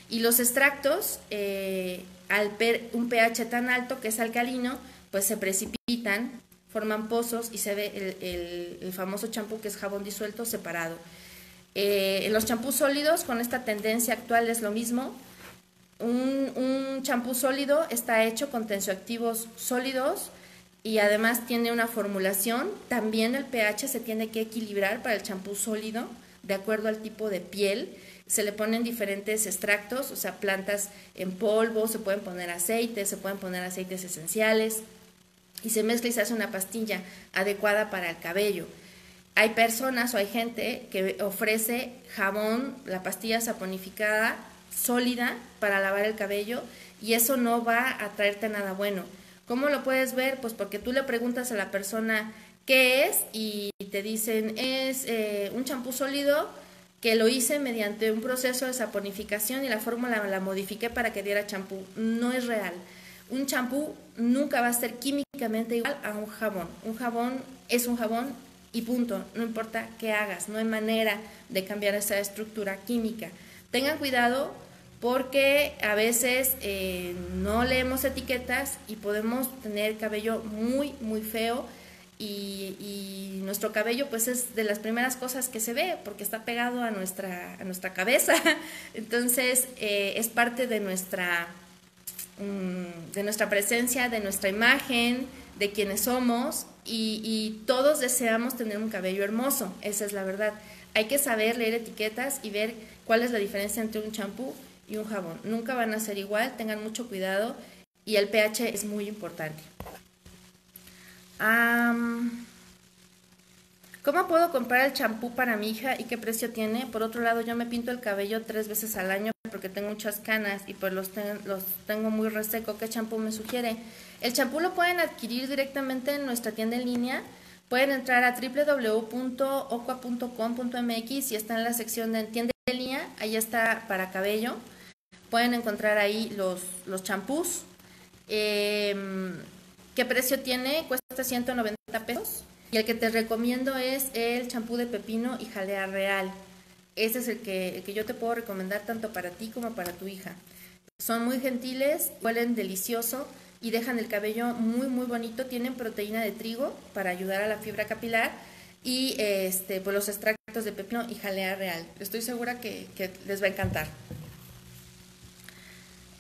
S1: y los extractos eh, al un pH tan alto que es alcalino, pues se precipitan, forman pozos y se ve el, famoso champú que es jabón disuelto separado. Eh, los champús sólidos, con esta tendencia actual es lo mismo. Un champú sólido está hecho con tensioactivos sólidos y además tiene una formulación. También el pH se tiene que equilibrar para el champú sólido de acuerdo al tipo de piel. Se le ponen diferentes extractos, o sea, plantas en polvo, se pueden poner aceites, se pueden poner aceites esenciales y se mezcla y se hace una pastilla adecuada para el cabello. Hay personas o hay gente que ofrece jabón, la pastilla saponificada sólida para lavar el cabello y eso no va a traerte nada bueno. ¿Cómo lo puedes ver? Pues porque tú le preguntas a la persona qué es y te dicen es eh, un champú sólido que lo hice mediante un proceso de saponificación y la fórmula la modifiqué para que diera champú. No es real. Un champú nunca va a ser químicamente igual a un jabón. Un jabón es un jabón y punto. No importa qué hagas, no hay manera de cambiar esa estructura química. Tengan cuidado porque a veces eh, no leemos etiquetas y podemos tener cabello muy, muy feo y, nuestro cabello pues es de las primeras cosas que se ve porque está pegado a nuestra, a nuestra cabeza. Entonces eh, es parte de nuestra, mm, de nuestra presencia, de nuestra imagen, de quienes somos y, y todos deseamos tener un cabello hermoso, esa es la verdad. Hay que saber leer etiquetas y ver cuál es la diferencia entre un champú y un jabón. Nunca van a ser igual, tengan mucho cuidado y el pH es muy importante. ¿Cómo puedo comprar el champú para mi hija y qué precio tiene? Por otro lado, yo me pinto el cabello tres veces al año porque tengo muchas canas y pues los, los tengo muy reseco. ¿Qué champú me sugiere? El champú lo pueden adquirir directamente en nuestra tienda en línea. Pueden entrar a www.ocua.com.mx y está en la sección de tienda en línea. Ahí está para cabello. Pueden encontrar ahí los, los champús. Em, ¿Qué precio tiene? Cuesta 190 pesos. Y el que te recomiendo es el champú de pepino y jalea real. Ese es el que, que yo te puedo recomendar tanto para ti como para tu hija. Son muy gentiles, huelen delicioso y dejan el cabello muy muy bonito. Tienen proteína de trigo para ayudar a la fibra capilar y este, pues los extractos de pepino y jalea real. Estoy segura que, que les va a encantar.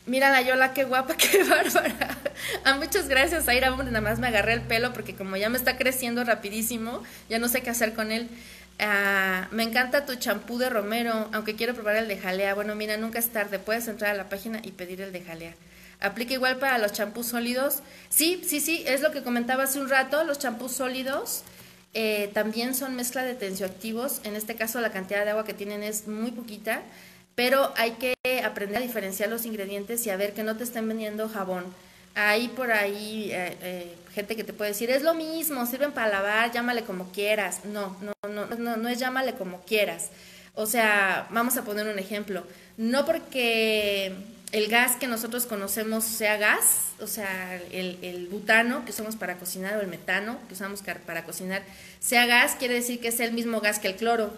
S1: Mira la Yola, qué guapa, qué bárbara. Ah, muchas gracias, Aira. nada más me agarré el pelo porque como ya me está creciendo rapidísimo, ya no sé qué hacer con él. Ah, me encanta tu champú de romero, aunque quiero probar el de jalea. Bueno, mira, nunca es tarde. Puedes entrar a la página y pedir el de jalea. ¿Aplica igual para los champús sólidos? Sí, sí, sí, es lo que comentaba hace un rato. Los champús sólidos eh, también son mezcla de tensioactivos. En este caso, la cantidad de agua que tienen es muy poquita pero hay que aprender a diferenciar los ingredientes y a ver que no te estén vendiendo jabón. Hay por ahí eh, eh, gente que te puede decir, es lo mismo, sirven para lavar, llámale como quieras. No, no, no, no, no es llámale como quieras. O sea, vamos a poner un ejemplo. No porque el gas que nosotros conocemos sea gas, o sea, el, el, butano que usamos para cocinar o el metano que usamos para cocinar sea gas, quiere decir que es el mismo gas que el cloro,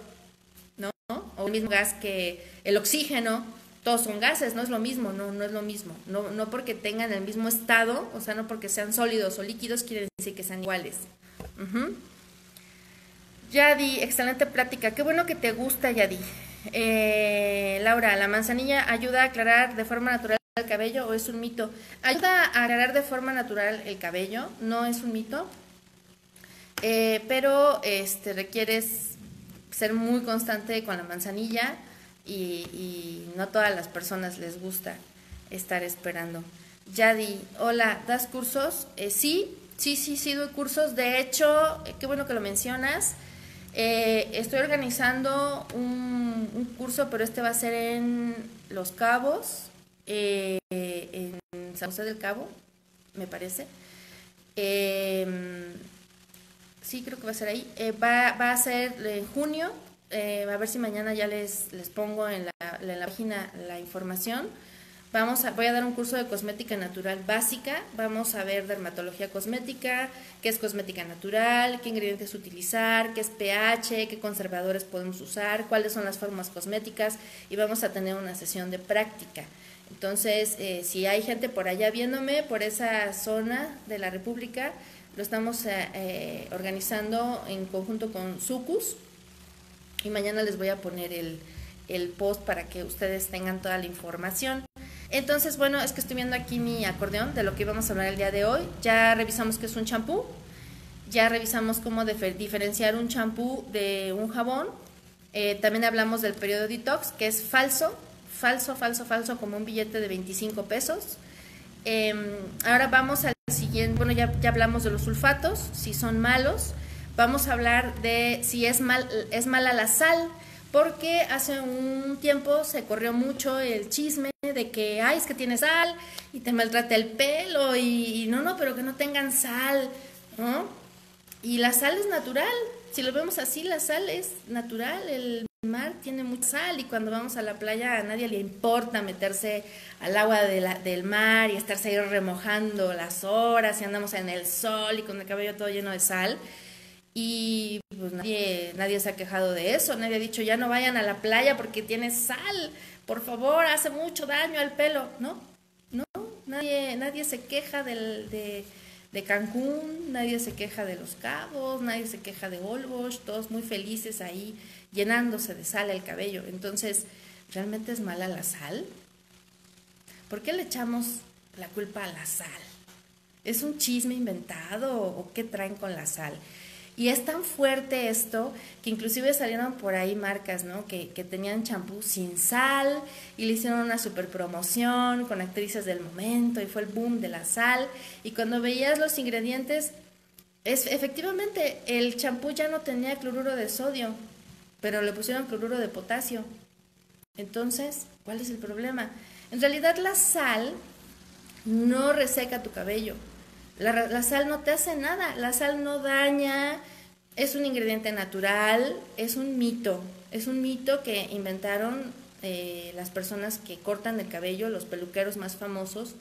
S1: ¿no? O el mismo gas que el oxígeno, todos son gases, no es lo mismo, no, no es lo mismo. No, no porque tengan el mismo estado, o sea, no porque sean sólidos o líquidos, quiere decir que sean iguales. Yadi, excelente plática. Qué bueno que te gusta, Yadi. Eh, Laura, ¿la manzanilla ayuda a aclarar de forma natural el cabello o es un mito? Ayuda a aclarar de forma natural el cabello, no es un mito, eh, pero este, requieres ser muy constante con la manzanilla y, no todas las personas les gusta estar esperando. Yadi, hola, ¿das cursos? Eh, sí, sí, sí, sí doy cursos. De hecho, eh, qué bueno que lo mencionas. Eh, estoy organizando un, curso, pero este va a ser en Los Cabos, en San José del Cabo, me parece. Em, sí, creo que va a ser ahí. va, va a ser en junio, eh, a ver si mañana ya les, les pongo en la, en la, página la información. Vamos a, voy a dar un curso de cosmética natural básica. Vamos a ver dermatología cosmética, qué es cosmética natural, qué ingredientes utilizar, qué es pH, qué conservadores podemos usar, cuáles son las formas cosméticas y vamos a tener una sesión de práctica. Entonces, eh, si hay gente por allá viéndome, por esa zona de la República, lo estamos eh, eh, organizando en conjunto con Sucus y mañana les voy a poner el, el post para que ustedes tengan toda la información. Entonces, bueno, es que estoy viendo aquí mi acordeón de lo que íbamos a hablar el día de hoy. Ya revisamos qué es un champú, ya revisamos cómo diferenciar un champú de un jabón. Eh, también hablamos del periodo detox, que es falso, falso, falso, falso, como un billete de 25 pesos. Em, ahora vamos al siguiente, bueno, ya, ya hablamos de los sulfatos, si son malos. Vamos a hablar de si es, mal, es mala la sal porque hace un tiempo se corrió mucho el chisme de que, ay, es que tiene sal y te maltrata el pelo y, no, no, pero que no tengan sal, ¿no? Y la sal es natural, si lo vemos así, la sal es natural, el mar tiene mucha sal y cuando vamos a la playa a nadie le importa meterse al agua de la, del mar y estarse ahí remojando las horas y andamos en el sol y con el cabello todo lleno de sal. Y pues nadie, nadie se ha quejado de eso, nadie ha dicho ya no vayan a la playa porque tiene sal, por favor, hace mucho daño al pelo, ¿no? No, nadie, nadie se queja de, de Cancún, nadie se queja de Los Cabos, nadie se queja de Olbosch, todos muy felices ahí llenándose de sal el cabello. Entonces, ¿realmente es mala la sal? ¿Por qué le echamos la culpa a la sal? ¿Es un chisme inventado o qué traen con la sal? Y es tan fuerte esto que inclusive salieron por ahí marcas, ¿no? Que, tenían champú sin sal y le hicieron una super promoción con actrices del momento y fue el boom de la sal. Y cuando veías los ingredientes, es, efectivamente el champú ya no tenía cloruro de sodio, pero le pusieron cloruro de potasio. Entonces, ¿cuál es el problema? En realidad la sal no reseca tu cabello. La, sal no te hace nada, la sal no daña, es un ingrediente natural, es un mito, es un mito que inventaron eh, las personas que cortan el cabello, los peluqueros más famosos,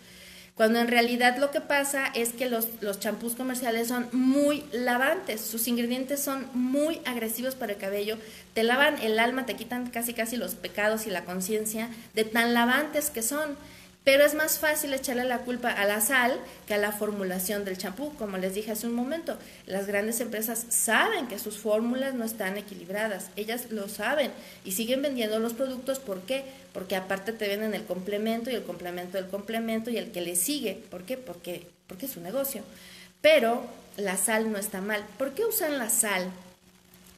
S1: cuando en realidad lo que pasa es que los, los champús comerciales son muy lavantes, sus ingredientes son muy agresivos para el cabello, te lavan el alma, te quitan casi casi los pecados y la conciencia de tan lavantes que son. Pero es más fácil echarle la culpa a la sal que a la formulación del champú. Como les dije hace un momento, las grandes empresas saben que sus fórmulas no están equilibradas. Ellas lo saben y siguen vendiendo los productos. ¿Por qué? Porque aparte te venden el complemento y el complemento del complemento y el que le sigue. ¿Por qué? Porque, porque es un negocio. Pero la sal no está mal. ¿Por qué usan la sal?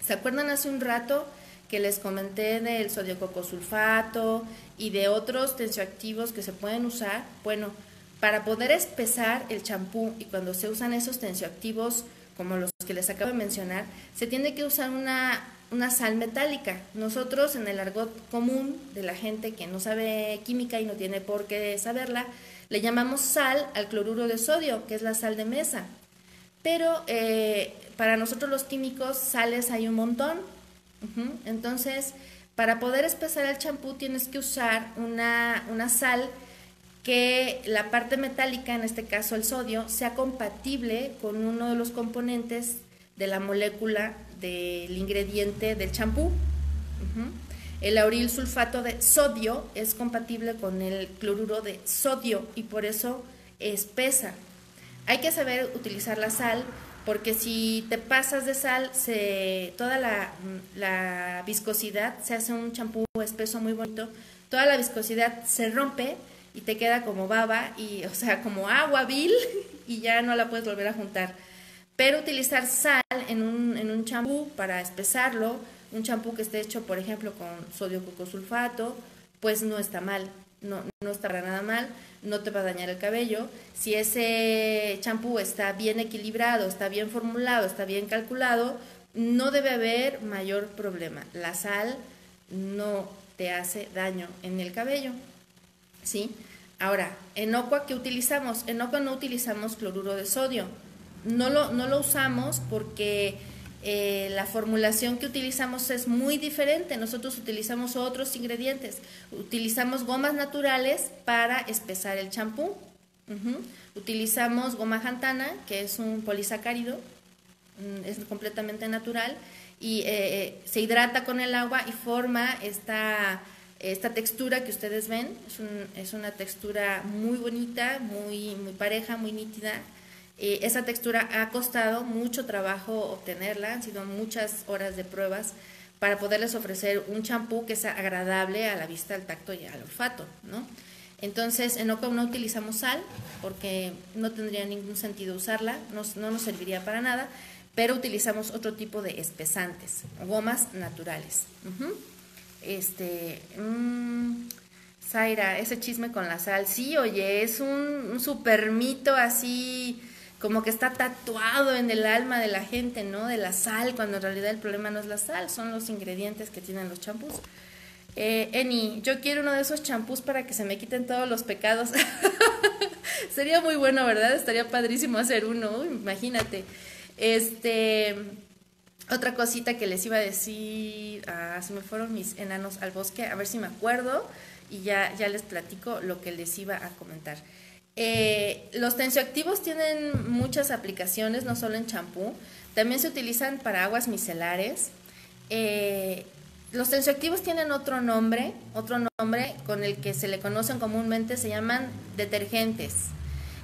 S1: ¿Se acuerdan hace un rato? Que les comenté del sodio sulfato y de otros tensioactivos que se pueden usar, bueno, para poder espesar el champú y cuando se usan esos tensioactivos como los que les acabo de mencionar, se tiene que usar una, una sal metálica. Nosotros en el argot común de la gente que no sabe química y no tiene por qué saberla, le llamamos sal al cloruro de sodio, que es la sal de mesa. Pero eh, para nosotros los químicos sales hay un montón, entonces, para poder espesar el champú tienes que usar una, una sal que la parte metálica, en este caso el sodio, sea compatible con uno de los componentes de la molécula del ingrediente del champú. El auril sulfato de sodio es compatible con el cloruro de sodio y por eso espesa. Hay que saber utilizar la sal porque si te pasas de sal, se, toda la, viscosidad, se hace un champú espeso muy bonito, toda la viscosidad se rompe y te queda como baba, y, o sea, como agua vil, y ya no la puedes volver a juntar. Pero utilizar sal en un, en un champú para espesarlo, un champú que esté hecho, por ejemplo, con sodio cocosulfato, pues no está mal, no, no nada mal no te va a dañar el cabello. Si ese champú está bien equilibrado, está bien formulado, está bien calculado, no debe haber mayor problema. La sal no te hace daño en el cabello. ¿Sí? Ahora, en Ocua, ¿qué utilizamos? En Ocua no utilizamos cloruro de sodio. No lo, no lo usamos porque eh, la formulación que utilizamos es muy diferente. Nosotros utilizamos otros ingredientes. Utilizamos gomas naturales para espesar el champú. Utilizamos goma jantana, que es un polisacárido, mm, es completamente natural y eh, eh, se hidrata con el agua y forma esta, esta textura que ustedes ven. Es, es una textura muy bonita, muy, muy pareja, muy nítida. Eh, esa textura ha costado mucho trabajo obtenerla, han sido muchas horas de pruebas para poderles ofrecer un champú que sea agradable a la vista, al tacto y al olfato, ¿no? Entonces, en Oca no utilizamos sal porque no tendría ningún sentido usarla, no, no nos serviría para nada pero utilizamos otro tipo de espesantes, gomas naturales. Este, mmm, Zaira, ese chisme con la sal, sí, oye, es un, un super mito así, como que está tatuado en el alma de la gente, ¿no? De la sal, cuando en realidad el problema no es la sal, son los ingredientes que tienen los champús. Eh, Eni, yo quiero uno de esos champús para que se me quiten todos los pecados. Sería muy bueno, ¿verdad? Estaría padrísimo hacer uno, imagínate. Este, otra cosita que les iba a decir, ah, se me fueron mis enanos al bosque, a ver si me acuerdo y ya, ya les platico lo que les iba a comentar. Eh, los tensioactivos tienen muchas aplicaciones, no solo en champú, también se utilizan para aguas micelares. Eh, los tensioactivos tienen otro nombre, otro nombre con el que se le conocen comúnmente, se llaman detergentes.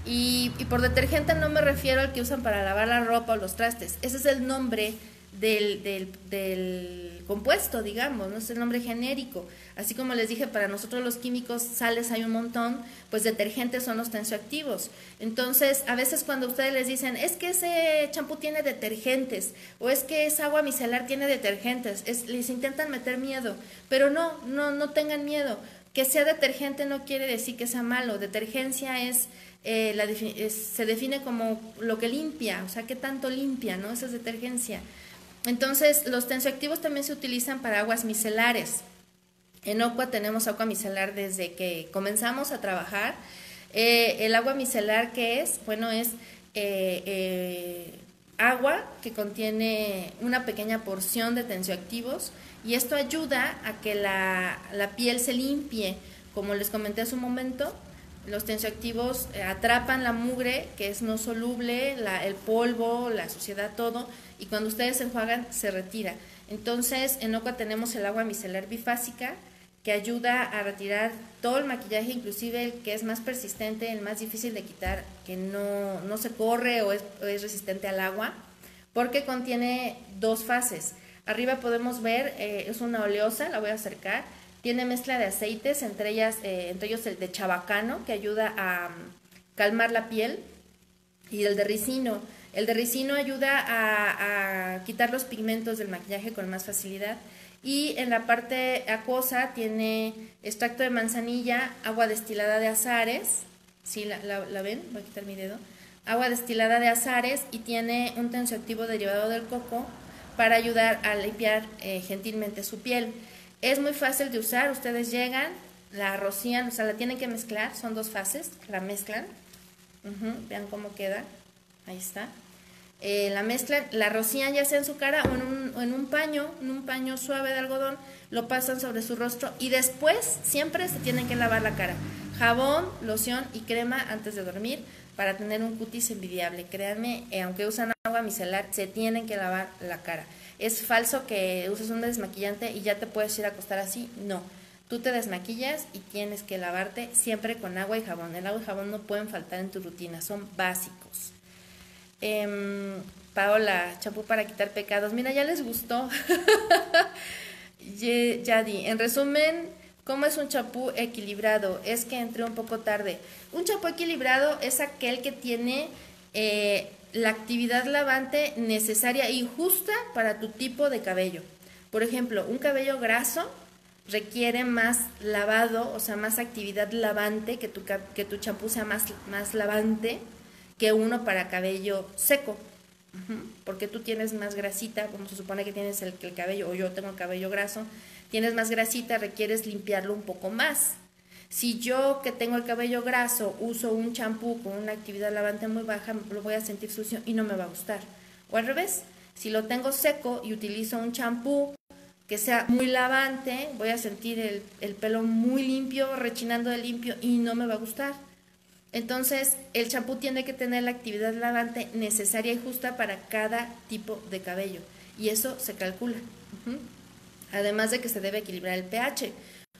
S1: Y, por detergente no me refiero al que usan para lavar la ropa o los trastes. Ese es el nombre del, del, del, compuesto, digamos, no es el nombre genérico. Así como les dije, para nosotros los químicos sales hay un montón, pues detergentes son los tensioactivos. Entonces, a veces cuando ustedes les dicen, es que ese champú tiene detergentes, o es que esa agua micelar tiene detergentes, es, les intentan meter miedo, pero no, no, no tengan miedo. Que sea detergente no quiere decir que sea malo. Detergencia es eh, se define como lo que limpia, o sea, qué tanto limpia, ¿no? Esa es detergencia. Entonces, los tensioactivos también se utilizan para aguas micelares. En Ocua tenemos agua micelar desde que comenzamos a trabajar. Eh, el agua micelar, ¿qué es? Bueno, es eh, agua que contiene una pequeña porción de tensioactivos y esto ayuda a que la, la piel se limpie. Como les comenté hace un momento, los tensioactivos eh, atrapan la mugre, que es no soluble, el polvo, la suciedad, todo, y cuando ustedes se enjuagan se retira. Entonces, en Oca tenemos el agua micelar bifásica, que ayuda a retirar todo el maquillaje, inclusive el que es más persistente, el más difícil de quitar, que no, no se corre o es, resistente al agua, porque contiene dos fases. Arriba podemos ver, eh, es una oleosa, la voy a acercar, tiene mezcla de aceites, entre, ellas, eh, entre ellos el de chabacano, que ayuda a mm, calmar la piel, y el de ricino. El de ricino ayuda a, quitar los pigmentos del maquillaje con más facilidad. Y en la parte acuosa tiene extracto de manzanilla, agua destilada de azares. ¿Sí la, ven? Voy a quitar mi dedo. Agua destilada de azares y tiene un tensioactivo derivado del coco para ayudar a limpiar eh, gentilmente su piel. Es muy fácil de usar, ustedes llegan, la rocían, o sea, la tienen que mezclar, son dos fases, la mezclan, vean cómo queda, ahí está. Eh, la mezclan, la rocían ya sea en su cara o en un, en un paño, en un paño suave de algodón, lo pasan sobre su rostro y después siempre se tienen que lavar la cara. Jabón, loción y crema antes de dormir para tener un cutis envidiable. Créanme, eh, aunque usan agua micelar, se tienen que lavar la cara. Es falso que uses un desmaquillante y ya te puedes ir a acostar así. No. Tú te desmaquillas y tienes que lavarte siempre con agua y jabón. El agua y jabón no pueden faltar en tu rutina, son básicos. Em, Paola, champú para quitar pecados. Mira, ya les gustó. Yadi, en resumen, ¿cómo es un champú equilibrado? Es que entré un poco tarde. Un champú equilibrado es aquel que tiene eh, la actividad lavante necesaria y justa para tu tipo de cabello. Por ejemplo, un cabello graso requiere más lavado, o sea, más actividad lavante, que tu, que tu champú sea más, más lavante que uno para cabello seco. Porque tú tienes más grasita, como se supone que tienes el, el cabello, o yo tengo el cabello graso, tienes más grasita, requieres limpiarlo un poco más. Si yo que tengo el cabello graso uso un champú con una actividad lavante muy baja, lo voy a sentir sucio y no me va a gustar. O al revés, Si lo tengo seco y utilizo un champú que sea muy lavante, voy a sentir el, el pelo muy limpio, rechinando de limpio y no me va a gustar. Entonces, el champú tiene que tener la actividad lavante necesaria y justa para cada tipo de cabello. Y eso se calcula. Además de que se debe equilibrar el pH.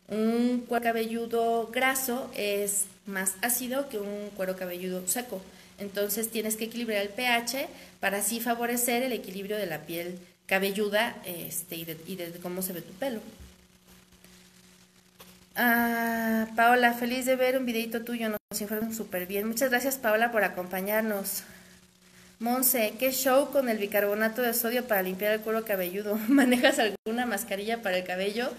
S1: Un cuero cabelludo graso es más ácido que un cuero cabelludo seco. Entonces tienes que equilibrar el pH para así favorecer el equilibrio de la piel cabelluda este, y, de, cómo se ve tu pelo. Ah, Paola, feliz de ver un videito tuyo, nos súper bien. Muchas gracias Paola por acompañarnos. Monse, ¿qué show con el bicarbonato de sodio para limpiar el cuero cabelludo? ¿Manejas alguna mascarilla para el cabello?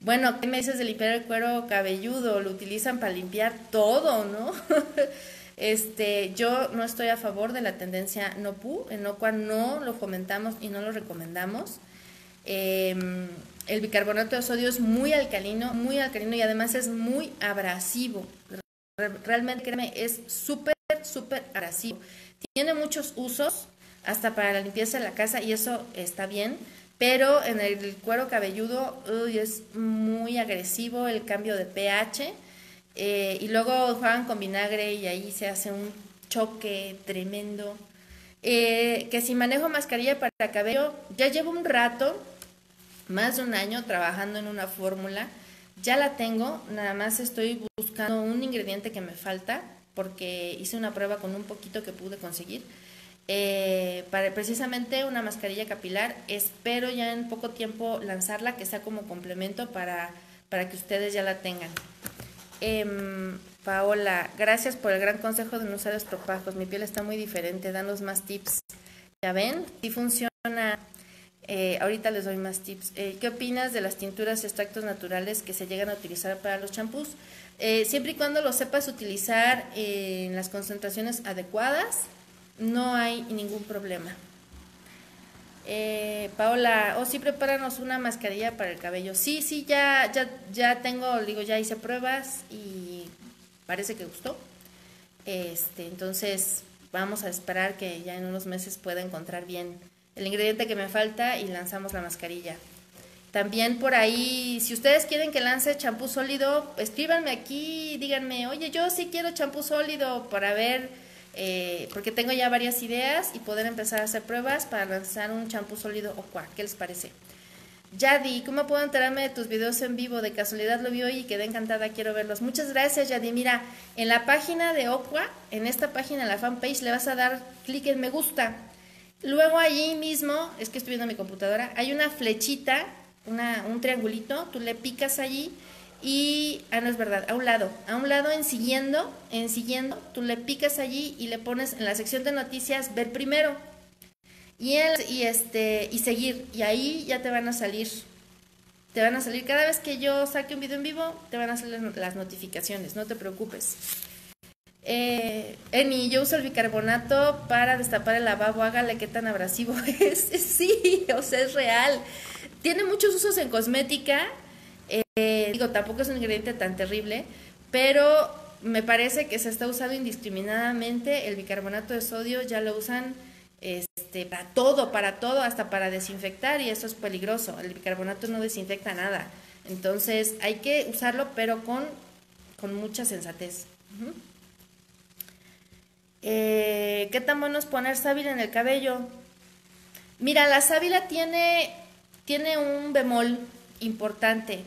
S1: Bueno, ¿qué me dices de limpiar el cuero cabelludo? Lo utilizan para limpiar todo, ¿no? este, yo no estoy a favor de la tendencia no pu, en lo cual no lo fomentamos y no lo recomendamos. Em, el bicarbonato de sodio es muy alcalino, muy alcalino y además es muy abrasivo. Realmente, créeme, es súper, súper abrasivo. Tiene muchos usos, hasta para la limpieza de la casa, y eso está bien, pero en el cuero cabelludo es muy agresivo el cambio de pH, eh, y luego juegan con vinagre y ahí se hace un choque tremendo. Eh, que si manejo mascarilla para cabello, ya llevo un rato, más de un año, trabajando en una fórmula. Ya la tengo, nada más estoy buscando un ingrediente que me falta porque hice una prueba con un poquito que pude conseguir. Eh, para precisamente una mascarilla capilar, espero ya en poco tiempo lanzarla, que sea como complemento para, para que ustedes ya la tengan. Em, Paola, gracias por el gran consejo de no usar estropajos. Mi piel está muy diferente, danos más tips. ¿Ya ven? Si funciona. Eh, ahorita les doy más tips. Eh, ¿Qué opinas de las tinturas y extractos naturales que se llegan a utilizar para los champús? Eh, siempre y cuando lo sepas utilizar en las concentraciones adecuadas, no hay ningún problema. Paola, o oh, sí, prepáranos una mascarilla para el cabello. Sí, sí, ya, ya, ya tengo, digo, ya hice pruebas y parece que gustó. Este, entonces, vamos a esperar que ya en unos meses pueda encontrar bien el ingrediente que me falta y lanzamos la mascarilla. También por ahí, si ustedes quieren que lance champú sólido, escríbanme aquí, díganme, oye, yo sí quiero champú sólido para ver, eh, porque tengo ya varias ideas y poder empezar a hacer pruebas para lanzar un champú sólido o cuá, ¿qué les parece? Yadi, ¿cómo puedo enterarme de tus videos en vivo? De casualidad lo vi hoy y quedé encantada, quiero verlos. Muchas gracias, Yadi. Mira, en la página de Oqua, en esta página, en la fanpage, le vas a dar clic en me gusta. Luego allí mismo, es que estoy viendo mi computadora, hay una flechita un triangulito, tú le picas allí y, ah, no es verdad, a un lado, a un lado en siguiendo, en siguiendo, tú le picas allí y le pones en la sección de noticias ver primero y, y, este, y seguir, y ahí ya te van a salir, te van a salir, cada vez que yo saque un video en vivo, te van a salir las notificaciones, no te preocupes. Eh, Eni, yo uso el bicarbonato para destapar el lavabo, hágale qué tan abrasivo es. Sí, o sea, es real tiene muchos usos en cosmética. Eh, digo, tampoco es un ingrediente tan terrible, pero me parece que se está usando indiscriminadamente. El bicarbonato de sodio ya lo usan este, para todo, para todo, hasta para desinfectar, y eso es peligroso. El bicarbonato no desinfecta nada. Entonces hay que usarlo, pero con, con mucha sensatez. Eh, ¿Qué tan bueno es poner sábila en el cabello? Mira, la sábila tiene tiene un bemol importante.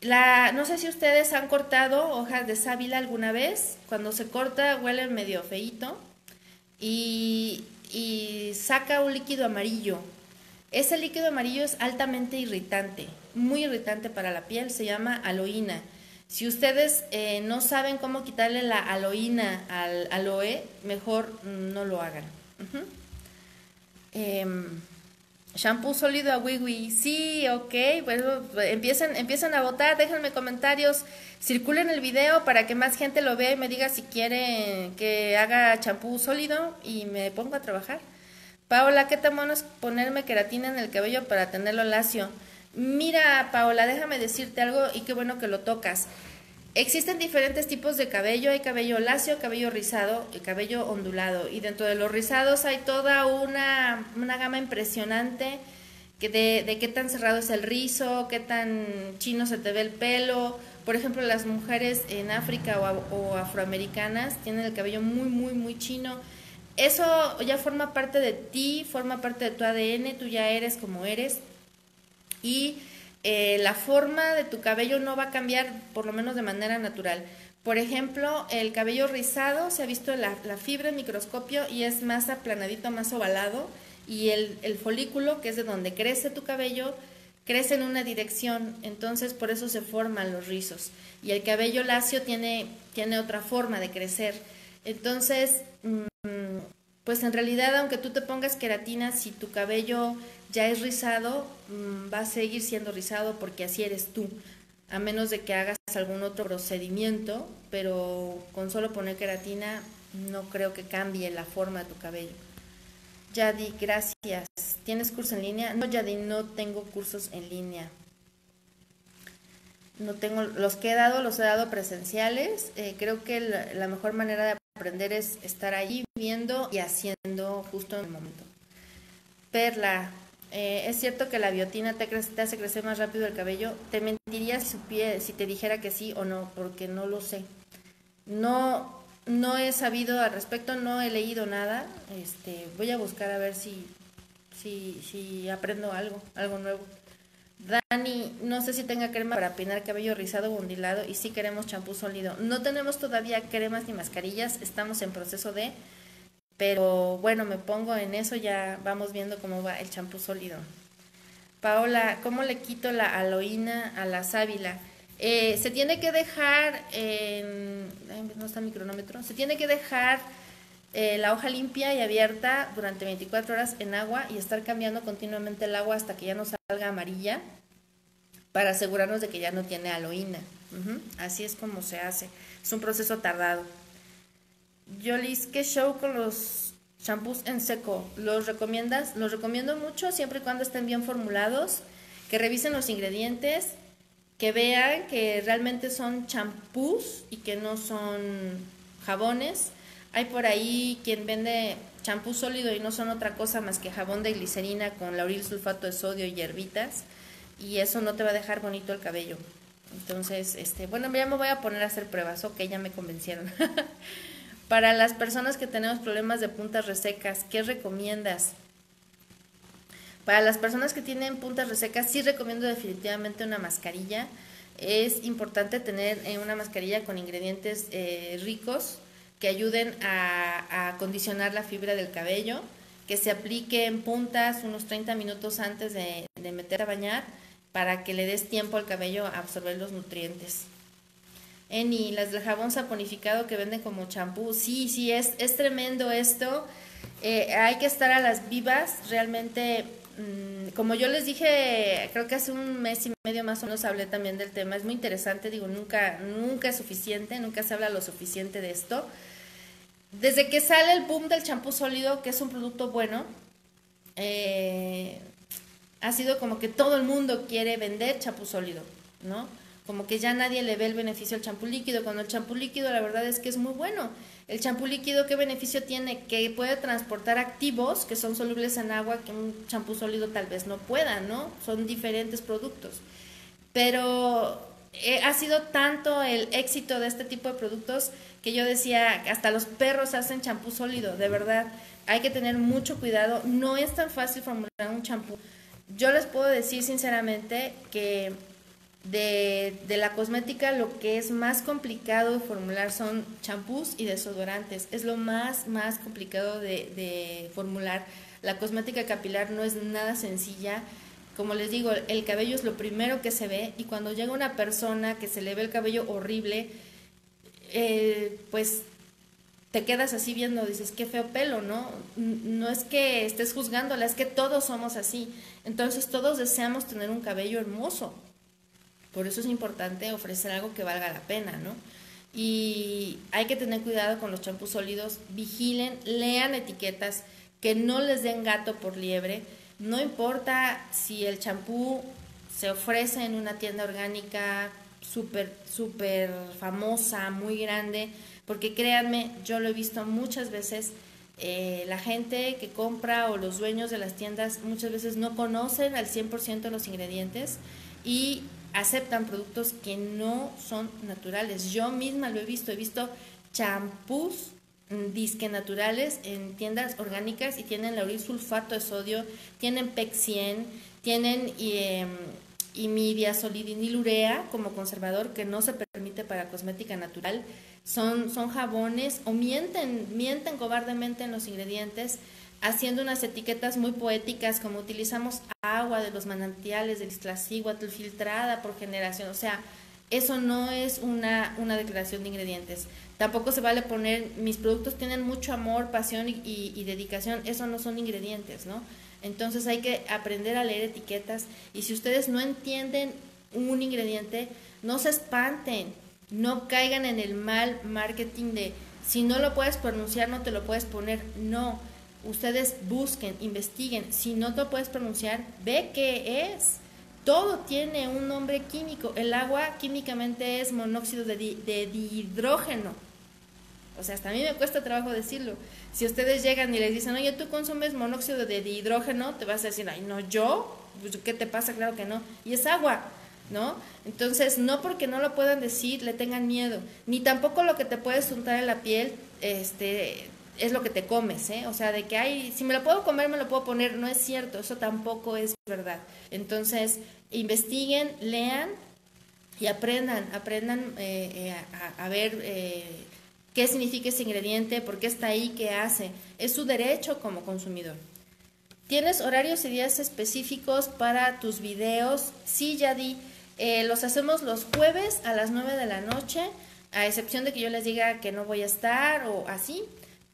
S1: La, no sé si ustedes han cortado hojas de sábila alguna vez. Cuando se corta huele medio feito y, y saca un líquido amarillo. Ese líquido amarillo es altamente irritante, muy irritante para la piel, se llama aloína. Si ustedes eh, no saben cómo quitarle la aloína al aloe, mejor no lo hagan. Shampoo sólido a Wiwi. Sí, ok. Bueno, empiecen, empiezan a votar. Déjenme comentarios. Circulen el video para que más gente lo vea y me diga si quiere que haga champú sólido y me pongo a trabajar. Paola, ¿qué tan bueno es ponerme queratina en el cabello para tenerlo lacio? Mira, Paola, déjame decirte algo y qué bueno que lo tocas. Existen diferentes tipos de cabello, hay cabello lacio, cabello rizado y cabello ondulado. Y dentro de los rizados hay toda una, una gama impresionante que de, qué tan cerrado es el rizo, qué tan chino se te ve el pelo. Por ejemplo, las mujeres en África o afroamericanas tienen el cabello muy, muy, muy chino. Eso ya forma parte de ti, forma parte de tu ADN, tú ya eres como eres. Y eh, la forma de tu cabello no va a cambiar, por lo menos de manera natural. Por ejemplo, el cabello rizado se ha visto la, la fibra en microscopio y es más aplanadito, más ovalado. Y el, el, folículo, que es de donde crece tu cabello, crece en una dirección. Entonces, por eso se forman los rizos. Y el cabello lacio tiene, tiene otra forma de crecer. Entonces, mmm, pues en realidad, aunque tú te pongas queratina, si tu cabello ya es rizado, mmm, va a seguir siendo rizado porque así eres tú, a menos de que hagas algún otro procedimiento, pero con solo poner queratina no creo que cambie la forma de tu cabello. Yadi, gracias. ¿Tienes curso en línea? No, Yadi, no tengo cursos en línea. No tengo, los que he dado, los he dado presenciales. Eh, creo que la, la mejor manera de aprender es estar ahí viendo y haciendo justo en el momento. Perla, eh, es cierto que la biotina te, hace crecer más rápido el cabello. Te mentiría si, si te dijera que sí o no, porque no lo sé. No, no he sabido al respecto, no he leído nada. Este, voy a buscar a ver si, si, si aprendo algo, algo nuevo. Dani, no sé si tenga crema para peinar cabello rizado o ondulado y si queremos champú sólido. No tenemos todavía cremas ni mascarillas, estamos en proceso de, pero bueno, me pongo en eso, ya vamos viendo cómo va el champú sólido. Paola, ¿cómo le quito la aloína a la sábila? Eh, se tiene que dejar, en, no está mi cronómetro, se tiene que dejar eh, la hoja limpia y abierta durante 24 horas en agua y estar cambiando continuamente el agua hasta que ya no salga amarilla para asegurarnos de que ya no tiene aloína. Así es como se hace. Es un proceso tardado. Yolis, ¿qué show con los champús en seco? ¿Los recomiendas? Los recomiendo mucho siempre y cuando estén bien formulados, que revisen los ingredientes, que vean que realmente son champús y que no son jabones hay por ahí quien vende champú sólido y no son otra cosa más que jabón de glicerina con lauril sulfato de sodio y hierbitas y eso no te va a dejar bonito el cabello. Entonces, este, bueno, ya me voy a poner a hacer pruebas, ok, ya me convencieron. Para las personas que tenemos problemas de puntas resecas, ¿qué recomiendas? Para las personas que tienen puntas resecas, sí recomiendo definitivamente una mascarilla. Es importante tener una mascarilla con ingredientes eh, ricos, que ayuden a, a acondicionar la fibra del cabello, que se aplique en puntas unos 30 minutos antes de, de meter a bañar para que le des tiempo al cabello a absorber los nutrientes. Eni, las del jabón saponificado que venden como champú, sí, sí, es, es tremendo esto. Eh, hay que estar a las vivas, realmente, mmm, como yo les dije, creo que hace un mes y medio más o menos hablé también del tema, es muy interesante, digo, nunca, nunca es suficiente, nunca se habla lo suficiente de esto. Desde que sale el boom del champú sólido, que es un producto bueno, eh, ha sido como que todo el mundo quiere vender champú sólido, ¿no? Como que ya nadie le ve el beneficio al champú líquido, cuando el champú líquido la verdad es que es muy bueno. El champú líquido, ¿qué beneficio tiene? Que puede transportar activos que son solubles en agua que un champú sólido tal vez no pueda, ¿no? Son diferentes productos. Pero eh, ha sido tanto el éxito de este tipo de productos que yo decía, hasta los perros hacen champú sólido, de verdad. Hay que tener mucho cuidado. No es tan fácil formular un champú. Yo les puedo decir sinceramente que de, de, la cosmética lo que es más complicado de formular son champús y desodorantes. Es lo más, más complicado de, de formular. La cosmética capilar no es nada sencilla. Como les digo, el cabello es lo primero que se ve y cuando llega una persona que se le ve el cabello horrible, eh, pues te quedas así viendo, dices, qué feo pelo, ¿no? No es que estés juzgándola, es que todos somos así. Entonces todos deseamos tener un cabello hermoso. Por eso es importante ofrecer algo que valga la pena, ¿no? Y hay que tener cuidado con los champús sólidos, vigilen, lean etiquetas, que no les den gato por liebre. No importa si el champú se ofrece en una tienda orgánica súper, súper famosa, muy grande, porque créanme, yo lo he visto muchas veces, eh, la gente que compra o los dueños de las tiendas muchas veces no conocen al 100% los ingredientes y aceptan productos que no son naturales. Yo misma lo he visto, he visto champús mm, disque naturales en tiendas orgánicas y tienen lauril sulfato de sodio, tienen PEC 100, tienen eh, imidiazolidinilurea como conservador que no se permite para cosmética natural. Son, son jabones o mienten, mienten cobardemente en los ingredientes haciendo unas etiquetas muy poéticas como utilizamos agua de los manantiales del Iztaccíhuatl filtrada por generación, o sea, eso no es una, una declaración de ingredientes. Tampoco se vale poner, mis productos tienen mucho amor, pasión y, y dedicación, eso no son ingredientes, ¿no? Entonces hay que aprender a leer etiquetas y si ustedes no entienden un ingrediente, no se espanten, no caigan en el mal marketing de si no lo puedes pronunciar no te lo puedes poner, no. Ustedes busquen, investiguen, si no te lo puedes pronunciar, ve qué es. Todo tiene un nombre químico. El agua químicamente es monóxido de, de dihidrógeno. O sea, hasta a mí me cuesta trabajo decirlo. Si ustedes llegan y les dicen, oye, tú consumes monóxido de hidrógeno, te vas a decir, ay, no, yo, pues, ¿qué te pasa? Claro que no. Y es agua, ¿no? Entonces, no porque no lo puedan decir, le tengan miedo. Ni tampoco lo que te puedes untar en la piel, este es lo que te comes, ¿eh? O sea, de que hay, si me lo puedo comer, me lo puedo poner, no es cierto, eso tampoco es verdad. Entonces, investiguen, lean y aprendan, aprendan eh, eh, a, ver eh, qué significa ese ingrediente, por qué está ahí, qué hace. Es su derecho como consumidor. ¿Tienes horarios y días específicos para tus videos? Sí, ya di. Eh, los hacemos los jueves a las 9 de la noche, a excepción de que yo les diga que no voy a estar o así,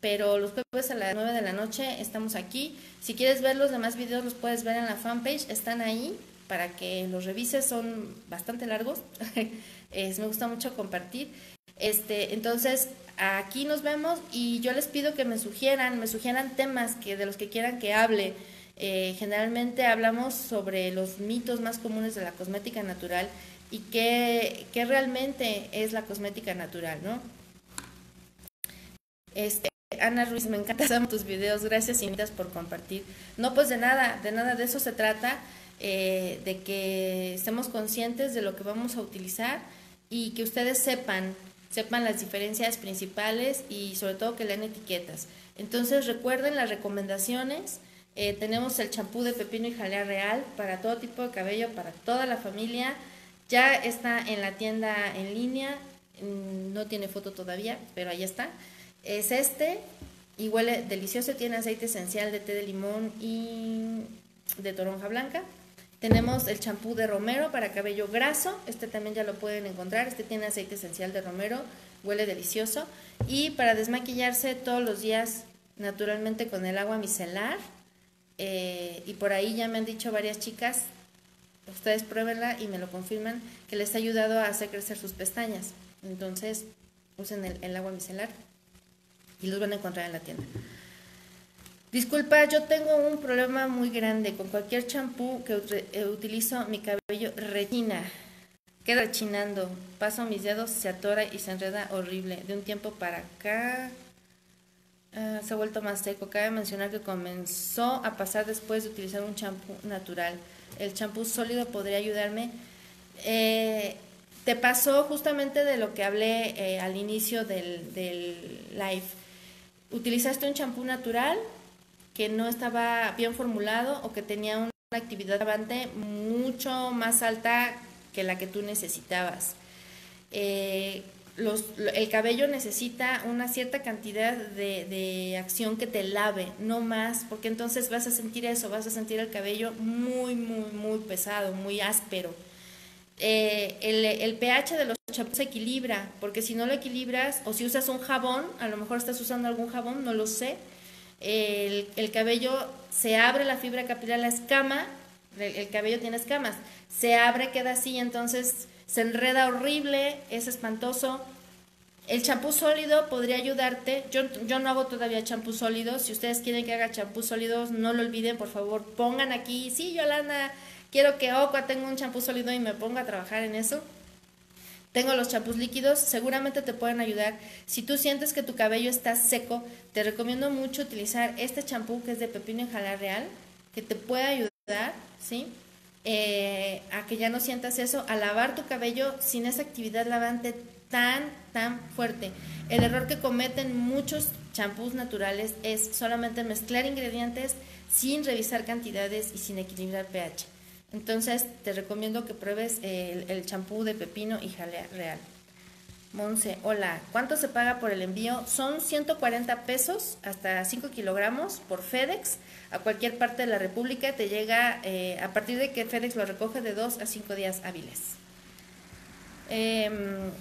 S1: pero los jueves a las 9 de la noche estamos aquí. Si quieres ver los demás videos, los puedes ver en la fanpage, están ahí para que los revises, son bastante largos. es, me gusta mucho compartir. Este, entonces, aquí nos vemos y yo les pido que me sugieran, me sugieran temas que de los que quieran que hable. Eh, generalmente hablamos sobre los mitos más comunes de la cosmética natural y qué, qué realmente es la cosmética natural, ¿no? Este, Ana Ruiz, me encantan tus videos, gracias infinitas por compartir. No, pues de nada, de nada de eso se trata, eh, de que estemos conscientes de lo que vamos a utilizar y que ustedes sepan sepan las diferencias principales y sobre todo que lean etiquetas. Entonces recuerden las recomendaciones. Eh, tenemos el champú de pepino y jalea real para todo tipo de cabello, para toda la familia. Ya está en la tienda en línea. Mm, no tiene foto todavía, pero ahí está. Es este y huele delicioso. Tiene aceite esencial de té de limón y de toronja blanca. Tenemos el champú de romero para cabello graso, este también ya lo pueden encontrar, este tiene aceite esencial de romero, huele delicioso. Y para desmaquillarse todos los días naturalmente con el agua micelar, eh, y por ahí ya me han dicho varias chicas, ustedes pruébenla y me lo confirman, que les ha ayudado a hacer crecer sus pestañas. Entonces usen el agua micelar y los van a encontrar en la tienda. Disculpa, yo tengo un problema muy grande. Con cualquier champú que eh, utilizo, mi cabello retina. Queda rechinando. Paso mis dedos, se atora y se enreda horrible. De un tiempo para acá ah, se ha vuelto más seco. Cabe mencionar que comenzó a pasar después de utilizar un champú natural. El champú sólido podría ayudarme. Eh, te pasó justamente de lo que hablé eh, al inicio del live. ¿Utilizaste un champú natural? que no estaba bien formulado o que tenía una actividad avante mucho más alta que la que tú necesitabas. Eh, el cabello necesita una cierta cantidad de, acción que te lave, no más, porque entonces vas a sentir eso, vas a sentir el cabello muy, muy, muy pesado, muy áspero. Eh, el, el, pH de los champús se equilibra, porque si no lo equilibras, o si usas un jabón, a lo mejor estás usando algún jabón, no lo sé, el, el cabello se abre la fibra capilar, la escama, el, cabello tiene escamas, se abre, queda así, entonces se enreda horrible, es espantoso. El champú sólido podría ayudarte. Yo, yo no hago todavía champú sólido. Si ustedes quieren que haga champú sólidos, no lo olviden, por favor, pongan aquí. Sí, Yolanda, quiero que Oca tenga un champú sólido y me ponga a trabajar en eso. Tengo los champús líquidos, seguramente te pueden ayudar. Si tú sientes que tu cabello está seco, te recomiendo mucho utilizar este champú que es de pepino en jala real, que te puede ayudar, ¿sí? Eh, a que ya no sientas eso, a lavar tu cabello sin esa actividad lavante tan, tan fuerte. El error que cometen muchos champús naturales es solamente mezclar ingredientes sin revisar cantidades y sin equilibrar pH. Entonces te recomiendo que pruebes el champú de pepino y jalea real. Monse, hola, ¿cuánto se paga por el envío? Son 140 pesos hasta 5 kilogramos por FedEx a cualquier parte de la República. Te llega eh, a partir de que FedEx lo recoge de 2 a 5 días hábiles. Eh,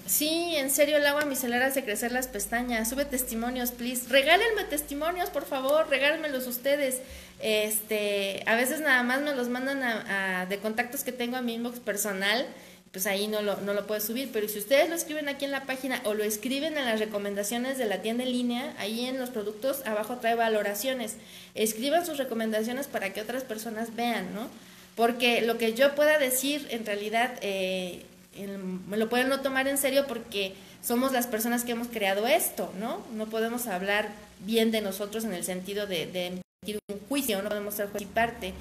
S1: sí, en serio, el agua micelar hace crecer las pestañas. Sube testimonios, please. Regálenme testimonios, por favor, regálenmelos ustedes. Este, a veces nada más me los mandan a, de contactos que tengo a mi inbox personal, pues ahí no lo, no lo puedo subir. Pero si ustedes lo escriben aquí en la página o lo escriben en las recomendaciones de la tienda en línea, ahí en los productos abajo trae valoraciones. Escriban sus recomendaciones para que otras personas vean, ¿no? Porque lo que yo pueda decir en realidad eh, me lo pueden no tomar en serio porque somos las personas que hemos creado esto, ¿no? No podemos hablar bien de nosotros en el sentido de, emitir un juicio, no podemos ser juez y parte.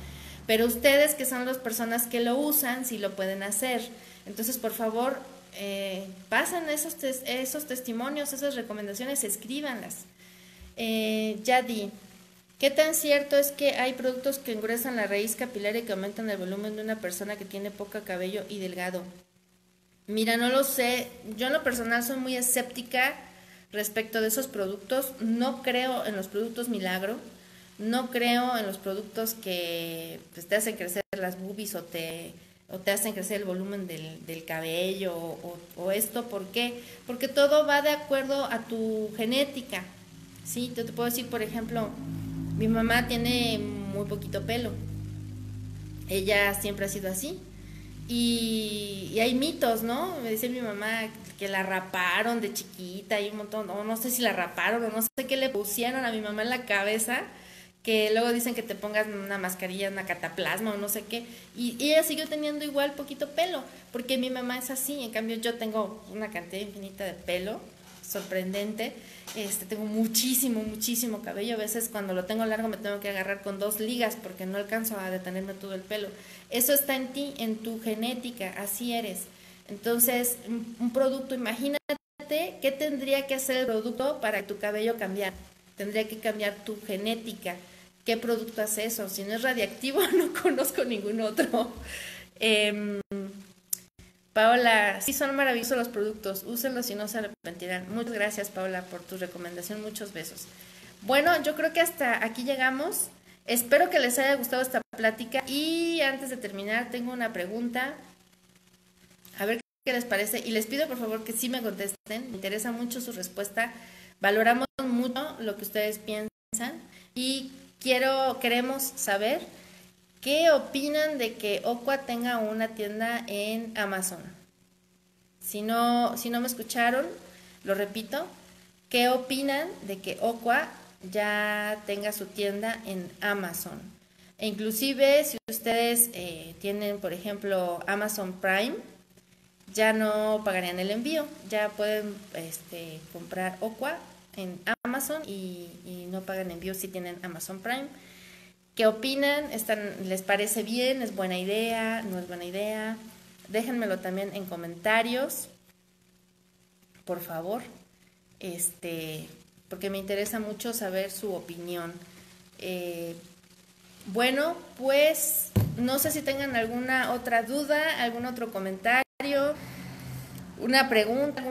S1: Pero ustedes, que son las personas que lo usan, sí lo pueden hacer. Entonces, por favor, eh, pasen esos, testimonios, esas recomendaciones, escríbanlas. Eh, ya di. ¿Qué tan cierto es que hay productos que engruesan la raíz capilar y que aumentan el volumen de una persona que tiene poco cabello y delgado? Mira, no lo sé. Yo en lo personal soy muy escéptica respecto de esos productos. No creo en los productos milagro. No creo en los productos que pues, te hacen crecer las boobies o te, o te hacen crecer el volumen del, cabello o, esto. ¿Por qué? Porque todo va de acuerdo a tu genética. Sí, yo te puedo decir, por ejemplo, mi mamá tiene muy poquito pelo. Ella siempre ha sido así y, hay mitos, ¿no? Me dice mi mamá que la raparon de chiquita y un montón, o no sé si la raparon o no sé qué le pusieron a mi mamá en la cabeza, que luego dicen que te pongas una mascarilla, una cataplasma o no sé qué, y, ella siguió teniendo igual poquito pelo, porque mi mamá es así, en cambio yo tengo una cantidad infinita de pelo, sorprendente, este, tengo muchísimo, muchísimo cabello. A veces cuando lo tengo largo me tengo que agarrar con dos ligas porque no alcanzo a detenerme todo el pelo. Eso está en ti, en tu genética, así eres. Entonces, un producto, imagínate qué tendría que hacer el producto para que tu cabello cambiara. Tendría que cambiar tu genética. ¿Qué producto hace eso? Si no es radiactivo, no conozco ningún otro. Eh, Paola, sí son maravillosos los productos, úsenlos y no se arrepentirán. Muchas gracias, Paola, por tu recomendación. Muchos besos. Bueno, yo creo que hasta aquí llegamos. Espero que les haya gustado esta plática y antes de terminar tengo una pregunta. A ver qué les parece y les pido por favor que sí me contesten. Me interesa mucho su respuesta. Valoramos mucho lo que ustedes piensan y quiero queremos saber ¿Qué opinan de que Oqua tenga una tienda en Amazon? Si no, si no me escucharon, lo repito. ¿Qué opinan de que Oqua ya tenga su tienda en Amazon? E inclusive si ustedes eh, tienen, por ejemplo, Amazon Prime, ya no pagarían el envío, ya pueden este, comprar Oqua en Amazon y no pagan envío si tienen Amazon Prime. ¿Qué opinan? ¿Están, ¿Les parece bien? ¿Es buena idea? ¿No es buena idea? Déjenmelo también en comentarios, por favor, este, porque me interesa mucho saber su opinión. Eh, bueno, pues no sé si tengan alguna otra duda, algún otro comentario, una pregunta,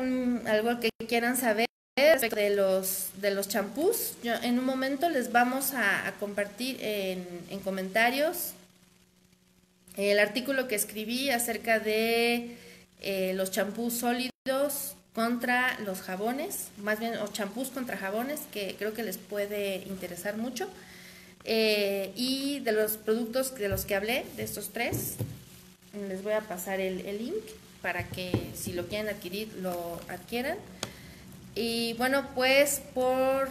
S1: algo que quieran saber respecto de los de los champús, en un momento les vamos a, compartir en, comentarios el artículo que escribí acerca de eh, los champús sólidos contra los jabones, más bien o champús contra jabones, que creo que les puede interesar mucho. Eh, y de los productos de los que hablé, de estos tres, les voy a pasar el, el link para que si lo quieren adquirir, lo adquieran. Y bueno, pues por,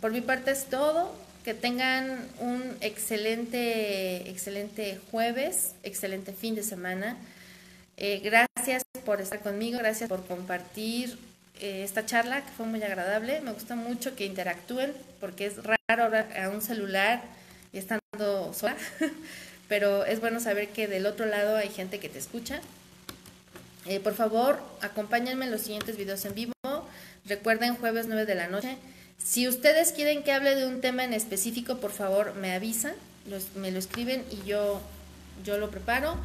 S1: por mi parte es todo. Que tengan un excelente, excelente jueves, excelente fin de semana. Eh, gracias por estar conmigo, gracias por compartir eh, esta charla que fue muy agradable. Me gusta mucho que interactúen porque es raro hablar a un celular y estando sola, pero es bueno saber que del otro lado hay gente que te escucha. Eh, por favor, acompáñenme en los siguientes videos en vivo. Recuerden, jueves 9 de la noche. Si ustedes quieren que hable de un tema en específico, por favor, me avisan, me lo escriben y yo, yo lo preparo.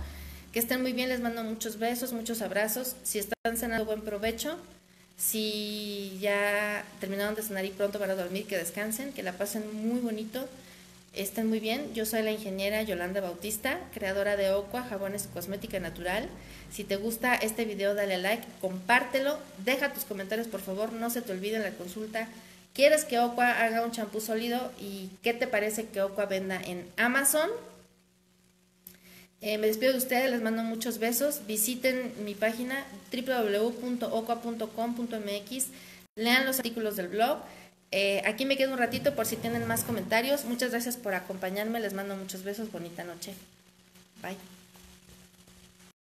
S1: Que estén muy bien, les mando muchos besos, muchos abrazos. Si están cenando, buen provecho. Si ya terminaron de cenar y pronto para dormir, que descansen, que la pasen muy bonito. Estén muy bien. Yo soy la ingeniera Yolanda Bautista, creadora de Oqua, jabones cosmética natural. Si te gusta este video, dale like, compártelo, deja tus comentarios por favor, no se te olvide la consulta. ¿Quieres que Oqua haga un champú sólido? ¿Y qué te parece que Oqua venda en Amazon? Eh, me despido de ustedes, les mando muchos besos. Visiten mi página www.oqua.com.mx, lean los artículos del blog. Eh, aquí me quedo un ratito por si tienen más comentarios. Muchas gracias por acompañarme, les mando muchos besos, bonita noche. Bye.